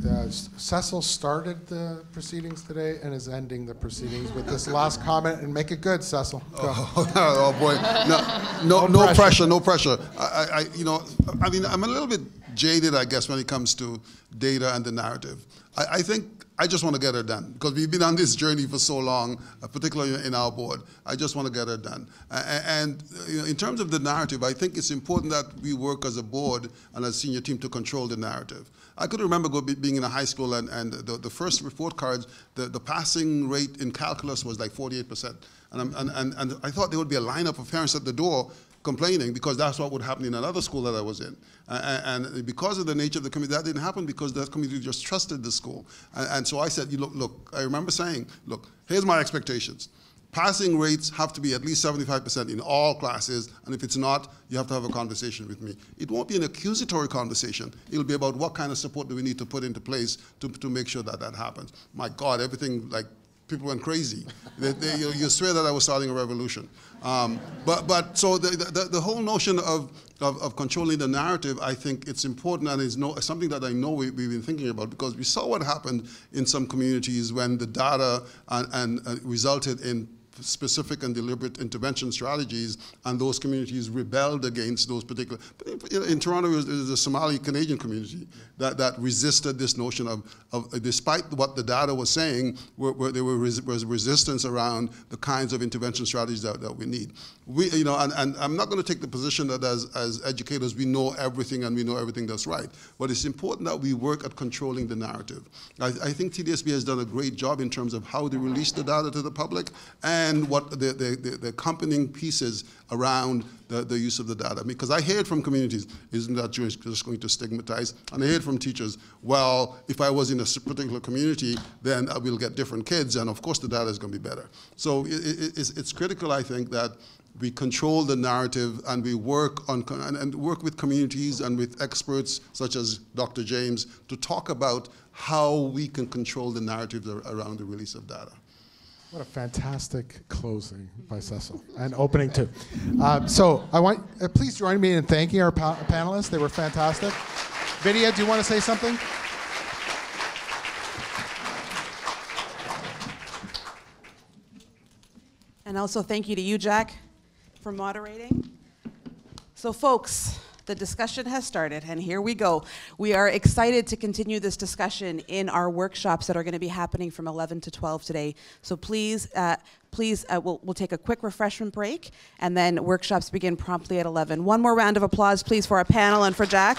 uh, Cecil started the proceedings today and is ending the proceedings with this last comment. And make it good, Cecil. Go. Oh, oh, boy, no, no, no, no pressure. pressure. no pressure. I, I, you know, I mean, I'm a little bit jaded, I guess, when it comes to data and the narrative. I, I think I just want to get her done because we've been on this journey for so long, uh, particularly in our board. I just want to get her done. Uh, and you know, in terms of the narrative, I think it's important that we work as a board and as a senior team to control the narrative. I could remember go, being in a high school and, and the, the first report cards, the, the passing rate in calculus was like 48%. And, and, and, and I thought there would be a lineup of parents at the door complaining because that's what would happen in another school that I was in. Uh, and because of the nature of the community, that didn't happen because that community just trusted the school. And, and so I said, you look, look, I remember saying, look, here's my expectations. Passing rates have to be at least 75% in all classes, and if it's not, you have to have a conversation with me. It won't be an accusatory conversation. It'll be about what kind of support do we need to put into place to, to make sure that that happens. My God, everything like people went crazy. they, they, you, you, swear that I was starting a revolution. Um, but, but so the, the, the, whole notion of, of, of, controlling the narrative, I think it's important and is no, something that I know we, have been thinking about because we saw what happened in some communities when the data and, and uh, resulted in specific and deliberate intervention strategies, and those communities rebelled against those particular. In, Toronto, there's a Somali Canadian community that, that resisted this notion of, of, despite what the data was saying, where, where there res, was resistance around the kinds of intervention strategies that, that we need. We, you know, and, and I'm not going to take the position that as, as educators we know everything and we know everything that's right, but it's important that we work at controlling the narrative. I, I think TDSB has done a great job in terms of how they release the data to the public and what the, the, the, accompanying pieces around the, the use of the data. Because I hear it from communities, isn't that just going to stigmatize? And I hear it from teachers, well, if I was in a particular community, then I will get different kids, and of course the data is going to be better. So it, it, it's, it's critical, I think, that we control the narrative and we work on and, and, work with communities and with experts such as Dr. James to talk about how we can control the narrative around the release of data. What a fantastic closing by Cecil and opening too. Uh, so I want uh, please join me in thanking our pa panelists. They were fantastic. Vidya, do you want to say something? And also thank you to you, Jack for moderating. So, folks, the discussion has started, and here we go. We are excited to continue this discussion in our workshops that are going to be happening from 11 to 12 today. So please, uh, please, uh, we'll, we'll take a quick refreshment break, and then workshops begin promptly at 11. One more round of applause, please, for our panel and for Jack.